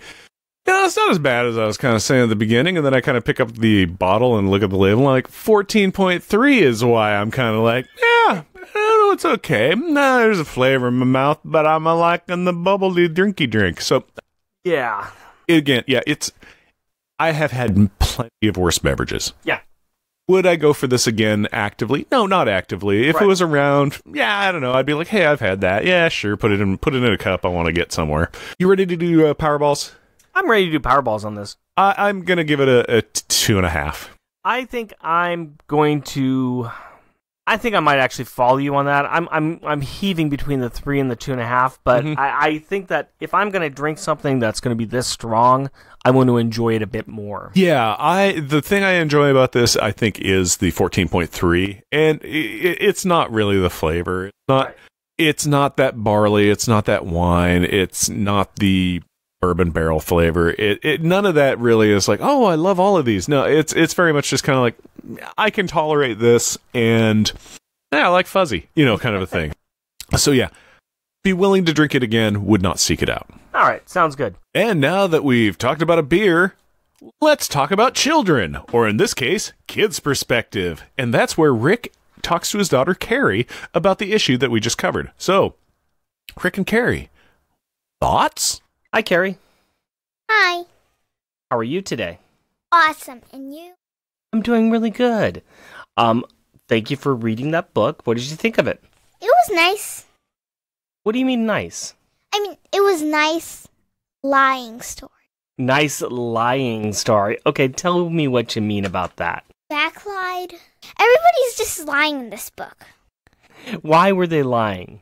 [SPEAKER 2] no, it's not as bad as I was kind of saying at the beginning. And then I kind of pick up the bottle and look at the label. Like 14.3 is why I'm kind of like, yeah, I don't know, it's okay. Nah, there's a flavor in my mouth, but I'm a liking the bubbly drinky drink. So
[SPEAKER 3] Yeah.
[SPEAKER 2] again, yeah, it's. I have had plenty of worse beverages.
[SPEAKER 3] Yeah.
[SPEAKER 2] Would I go for this again actively? No, not actively. If
[SPEAKER 3] Right.
[SPEAKER 2] it was around, yeah, I don't know. I'd be like, hey, I've had that. Yeah, sure. Put it in. Put it in a cup. I want to get somewhere. You ready to do uh, Powerballs?
[SPEAKER 3] I'm ready to do Powerballs on this.
[SPEAKER 2] I, I'm gonna give it a two and a half.
[SPEAKER 3] I think I'm going to. I think I might actually follow you on that. I'm I'm I'm heaving between the three and the two and a half, but
[SPEAKER 2] Mhm.
[SPEAKER 3] I, I think that if I'm going to drink something that's going to be this strong, I want to enjoy it a bit more.
[SPEAKER 2] Yeah, I the thing I enjoy about this, I think, is the 14.3, and i i- it's not really the flavor. It's not.
[SPEAKER 3] Right.
[SPEAKER 2] It's not that barley. It's not that wine. It's not the bourbon barrel flavor. It, it none of that really is like, oh, I love all of these. No, it's it's very much just kind of like I can tolerate this, and yeah, I like fuzzy, you know, kind of a thing. so yeah, be willing to drink it again. Would not seek it out.
[SPEAKER 3] All right, sounds good.
[SPEAKER 2] And now that we've talked about a beer, let's talk about children, or in this case, kids' perspective. And that's where Rick talks to his daughter Carrie about the issue that we just covered. So, Rick and Carrie, thoughts?
[SPEAKER 3] Hi, Carrie.
[SPEAKER 5] Hi.
[SPEAKER 3] How are you today?
[SPEAKER 5] Awesome. And you?
[SPEAKER 3] I'm doing really good. Um, thank you for reading that book. What did you think of it?
[SPEAKER 5] It was nice.
[SPEAKER 3] What do you mean nice?
[SPEAKER 5] I mean, it was nice lying story.
[SPEAKER 3] Nice lying story. Okay, tell me what you mean about that.
[SPEAKER 5] Backlied. Everybody's just lying in this book
[SPEAKER 3] Why were they lying?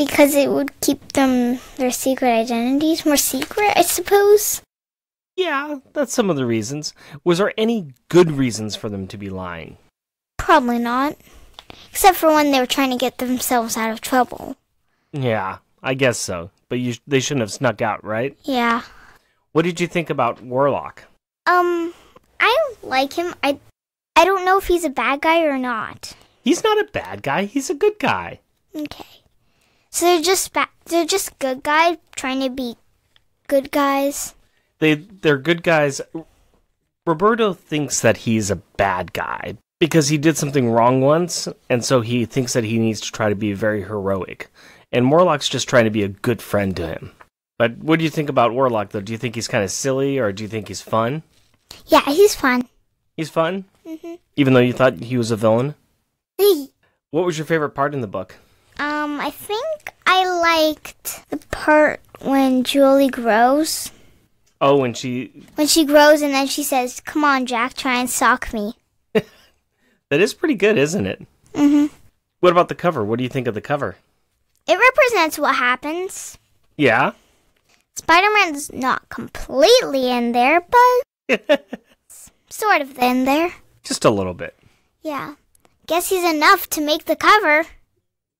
[SPEAKER 5] Because it would keep them their secret identities more secret, I suppose.
[SPEAKER 3] Yeah, that's some of the reasons. Was there any good reasons for them to be lying?
[SPEAKER 5] Probably not. Except for when they were trying to get themselves out of trouble.
[SPEAKER 3] Yeah, I guess so. But you, they shouldn't have snuck out, right?
[SPEAKER 5] Yeah.
[SPEAKER 3] What did you think about Warlock?
[SPEAKER 5] Um, I like him. I I don't know if he's a bad guy or not.
[SPEAKER 3] He's not a bad guy. He's a good guy.
[SPEAKER 5] Okay. So they're just ba- they're just good guys trying to be good guys.
[SPEAKER 3] They they're good guys. Roberto thinks that he's a bad guy because he did something wrong once, and so he thinks that he needs to try to be very heroic. And Morlock's just trying to be a good friend to him. But what do you think about Warlock, though? Do you think he's kind of silly, or do you think he's fun?
[SPEAKER 5] Yeah, he's fun.
[SPEAKER 3] He's fun,
[SPEAKER 5] Mhm.
[SPEAKER 3] even though you thought he was a villain. What was your favorite part in the book?
[SPEAKER 5] I think I liked the part when Julie grows.
[SPEAKER 3] Oh, when she
[SPEAKER 5] When she grows and then she says, "Come on, Jack, try and sock me." (laughs)
[SPEAKER 3] that is pretty good, isn't it?
[SPEAKER 5] Mhm.
[SPEAKER 3] What about the cover? What do you think of the cover?
[SPEAKER 5] It represents what happens.
[SPEAKER 3] Yeah.
[SPEAKER 5] Spider-Man's not completely in there, but (laughs) sort of in there.
[SPEAKER 3] Just a little bit.
[SPEAKER 5] Yeah. Guess he's enough to make the cover,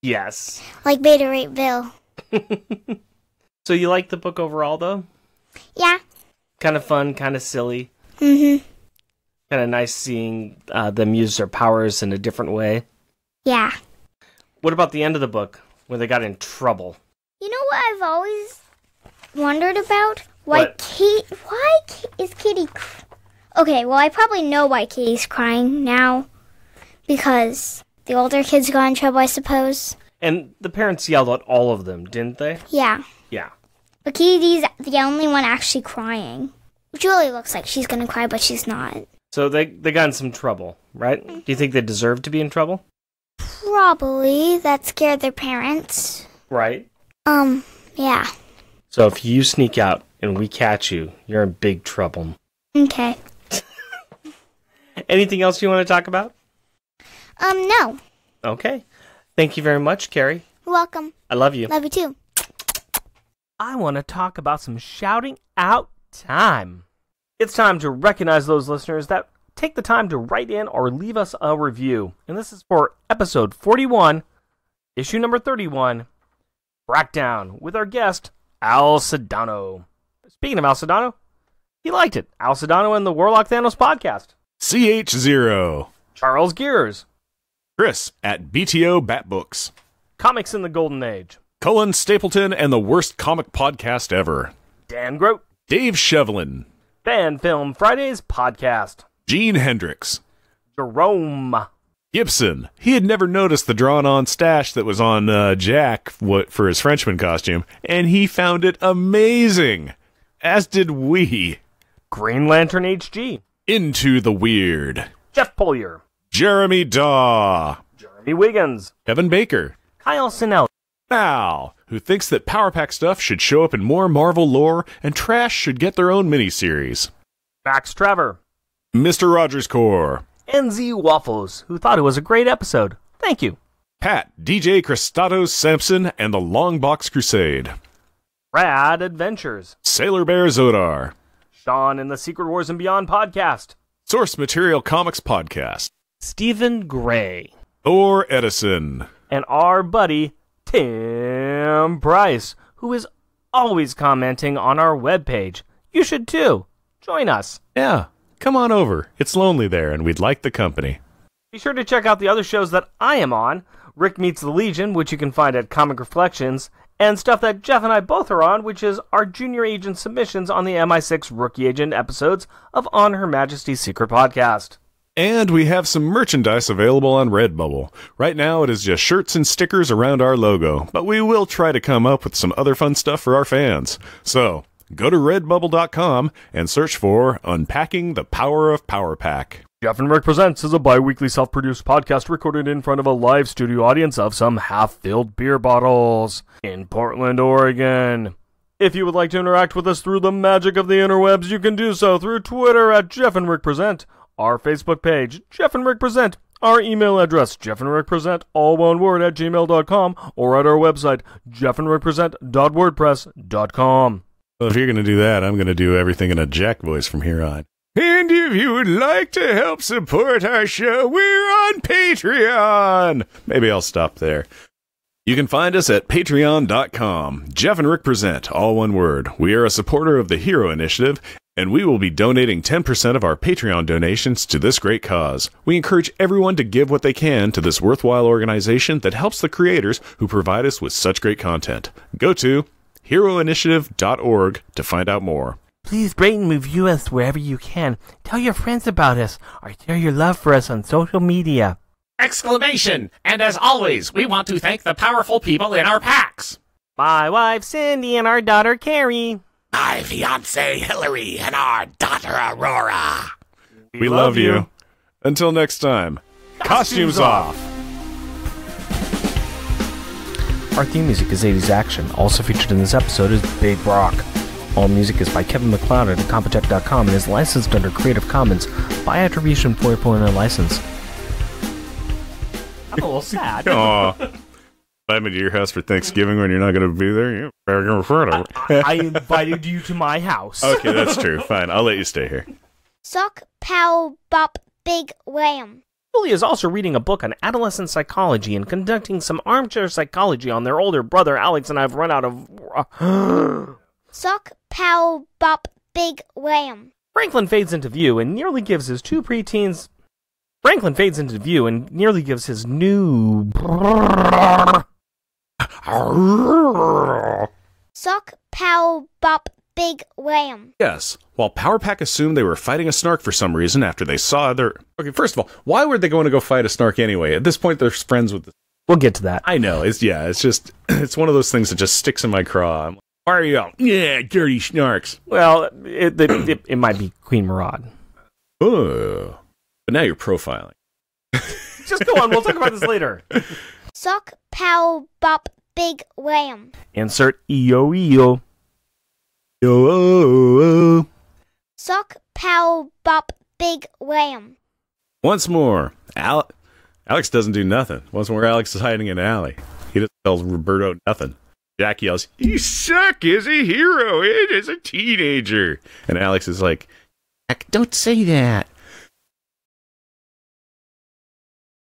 [SPEAKER 3] Yes.
[SPEAKER 5] like Beta Ray Bill. (laughs)
[SPEAKER 3] So you like the book overall, though?
[SPEAKER 5] Yeah.
[SPEAKER 3] Kind of fun, kind of silly,
[SPEAKER 5] Mhm.
[SPEAKER 3] kind of nice seeing uh, them use their powers in a different way.
[SPEAKER 5] Yeah.
[SPEAKER 3] What about the end of the book when they got in trouble?
[SPEAKER 5] You know what I've always wondered about? Why
[SPEAKER 3] What?
[SPEAKER 5] Kate? Why is Kitty? Okay, well I probably know why Kitty's crying now, because the older kids got in trouble, I suppose.
[SPEAKER 3] And the parents yelled at all of them, didn't they?
[SPEAKER 5] Yeah,
[SPEAKER 3] Yeah.
[SPEAKER 5] but Katie's the only one actually crying. Julie looks like she's gonna cry, but she's not.
[SPEAKER 3] So they they got in some trouble, right? Do you think they deserve to be in trouble?
[SPEAKER 5] Probably that scared their parents.
[SPEAKER 3] Right.
[SPEAKER 5] Um, yeah.
[SPEAKER 3] So if you sneak out and we catch you, you're in big trouble.
[SPEAKER 5] Okay. (laughs)
[SPEAKER 3] Anything else you want to talk about?
[SPEAKER 5] Um, no.
[SPEAKER 3] Okay. Thank you very much, Carrie.
[SPEAKER 5] You're welcome.
[SPEAKER 3] I love you.
[SPEAKER 5] Love you too.
[SPEAKER 3] I want to talk about some shouting out time. It's time to recognize those listeners that take the time to write in or leave us a review. And this is for episode 41 issue number 31, Crackdown, with our guest, Al Sedano. Speaking of Al Sedano, he liked it. Al Sedano and the Warlock Thanos podcast.
[SPEAKER 2] CH0.
[SPEAKER 3] Charles Gears,
[SPEAKER 2] Chris at BTO Bat Books.
[SPEAKER 3] Comics in the Golden Age.
[SPEAKER 2] Cullen Stapleton and the worst comic podcast ever.
[SPEAKER 3] Dan Grote,
[SPEAKER 2] Dave Shevlin.
[SPEAKER 3] Fan Film Fridays podcast.
[SPEAKER 2] Gene Hendricks.
[SPEAKER 3] Jerome,
[SPEAKER 2] Gibson. He had never noticed the drawn on stash that was on uh, Jack what, for his Frenchman costume, and he found it amazing. As did we.
[SPEAKER 3] Green Lantern HG,
[SPEAKER 2] Into the Weird.
[SPEAKER 3] Jeff Polier,
[SPEAKER 2] Jeremy Daw.
[SPEAKER 3] Jeremy Wiggins,
[SPEAKER 2] Kevin Baker.
[SPEAKER 3] Kyle Sinelli,
[SPEAKER 2] Mal, who thinks that Power Pack stuff should show up in more Marvel lore and trash should get their own miniseries.
[SPEAKER 3] Max Trevor,
[SPEAKER 2] Mr. Rogers Core.
[SPEAKER 3] NZ Waffles, who thought it was a great episode. Thank you.
[SPEAKER 2] Pat, DJ Christatos Sampson, and the Long Box Crusade.
[SPEAKER 3] Rad Adventures,
[SPEAKER 2] Sailor Bear Zodar.
[SPEAKER 3] Sean in the Secret Wars and Beyond podcast,
[SPEAKER 2] Source Material Comics Podcast.
[SPEAKER 3] Stephen Gray,
[SPEAKER 2] Thor Edison.
[SPEAKER 3] and our buddy Tim Price, who is always commenting on our webpage. You should too. Join us.
[SPEAKER 2] Yeah, come on over. It's lonely there, and we'd like the company.
[SPEAKER 3] Be sure to check out the other shows that I am on Rick Meets the Legion, which you can find at Comic Reflections, and stuff that Jeff and I both are on, which is our junior agent submissions on the MI6 Rookie Agent episodes of On Her Majesty's Secret Podcast.
[SPEAKER 2] And we have some merchandise available on Redbubble. Right now, it is just shirts and stickers around our logo, but we will try to come up with some other fun stuff for our fans. So, go to redbubble.com and search for Unpacking the Power of Power Pack.
[SPEAKER 1] Jeff and Rick Presents is a bi weekly self produced podcast recorded in front of a live studio audience of some half filled beer bottles in Portland, Oregon. If you would like to interact with us through the magic of the interwebs, you can do so through Twitter at Jeff and Rick Present, our Facebook page, Jeff and Rick Present, our email address, Jeff and Rick Present, all one word at gmail.com, or at our website, jeff and jeffandrickpresent.wordpress.com.
[SPEAKER 2] Well, if you're going to do that, I'm going to do everything in a Jack voice from here on. And if you would like to help support our show, we're on Patreon. Maybe I'll stop there. You can find us at patreon.com. Jeff and Rick present, all one word. We are a supporter of the Hero Initiative, and we will be donating 10% of our Patreon donations to this great cause. We encourage everyone to give what they can to this worthwhile organization that helps the creators who provide us with such great content. Go to heroinitiative.org to find out more.
[SPEAKER 6] Please rate and review us wherever you can. Tell your friends about us or share your love for us on social media.
[SPEAKER 4] Exclamation! And as always, we want to thank the powerful people in our packs.
[SPEAKER 3] My wife Cindy and our daughter Carrie.
[SPEAKER 4] My fiance Hillary and our daughter Aurora.
[SPEAKER 2] We, love, you. Until next time, costumes, off.
[SPEAKER 3] Our theme music is 80s Action. Also featured in this episode is Big Rock. All music is by Kevin MacLeod at Incompetech.com and is licensed under Creative Commons by Attribution 4.0 license. I'm a little sad. (laughs)
[SPEAKER 2] Aw. Invite me to your house for Thanksgiving when you're not going to be there. You better go for it.
[SPEAKER 3] I invited you to my house.
[SPEAKER 2] okay, that's true. Fine, I'll let you stay here.
[SPEAKER 5] Sock, pow, bop, big wham.
[SPEAKER 3] Julie is also reading a book on adolescent psychology and conducting some armchair psychology on their older brother Alex and I've run out of. (gasps)
[SPEAKER 5] Sock, pow, bop, big wham.
[SPEAKER 3] Franklin fades into view and nearly gives his two preteens. Franklin fades into view and nearly gives his new.
[SPEAKER 5] Sock, pow, bop, big wham.
[SPEAKER 2] Yes, while Power Pack assumed they were fighting a snark for some reason after they saw their. Okay, first of all, why were they going to go fight a snark anyway? At this point, they're friends with the.
[SPEAKER 3] We'll get to that.
[SPEAKER 2] I know, it's yeah, it's just. (clears throat) It's one of those things that just sticks in my craw. I'm like, why are you out? Yeah, dirty snarks.
[SPEAKER 3] Well, it, it, it, it might be Queen Marad.
[SPEAKER 2] Oh. But now you're profiling.
[SPEAKER 3] Just go on. We'll talk about this later. (laughs)
[SPEAKER 5] Sock, pow, bop, big wham.
[SPEAKER 3] Insert EO EO.
[SPEAKER 2] Yo, oh, oh, oh.
[SPEAKER 5] Sock, pow, bop, big wham.
[SPEAKER 2] Once more, Al- Alex doesn't do nothing. Once more, Alex is hiding in an alley. He just tells Roberto nothing. Jack yells, You suck as a hero and as a teenager. And Alex is like, Jack, don't say that.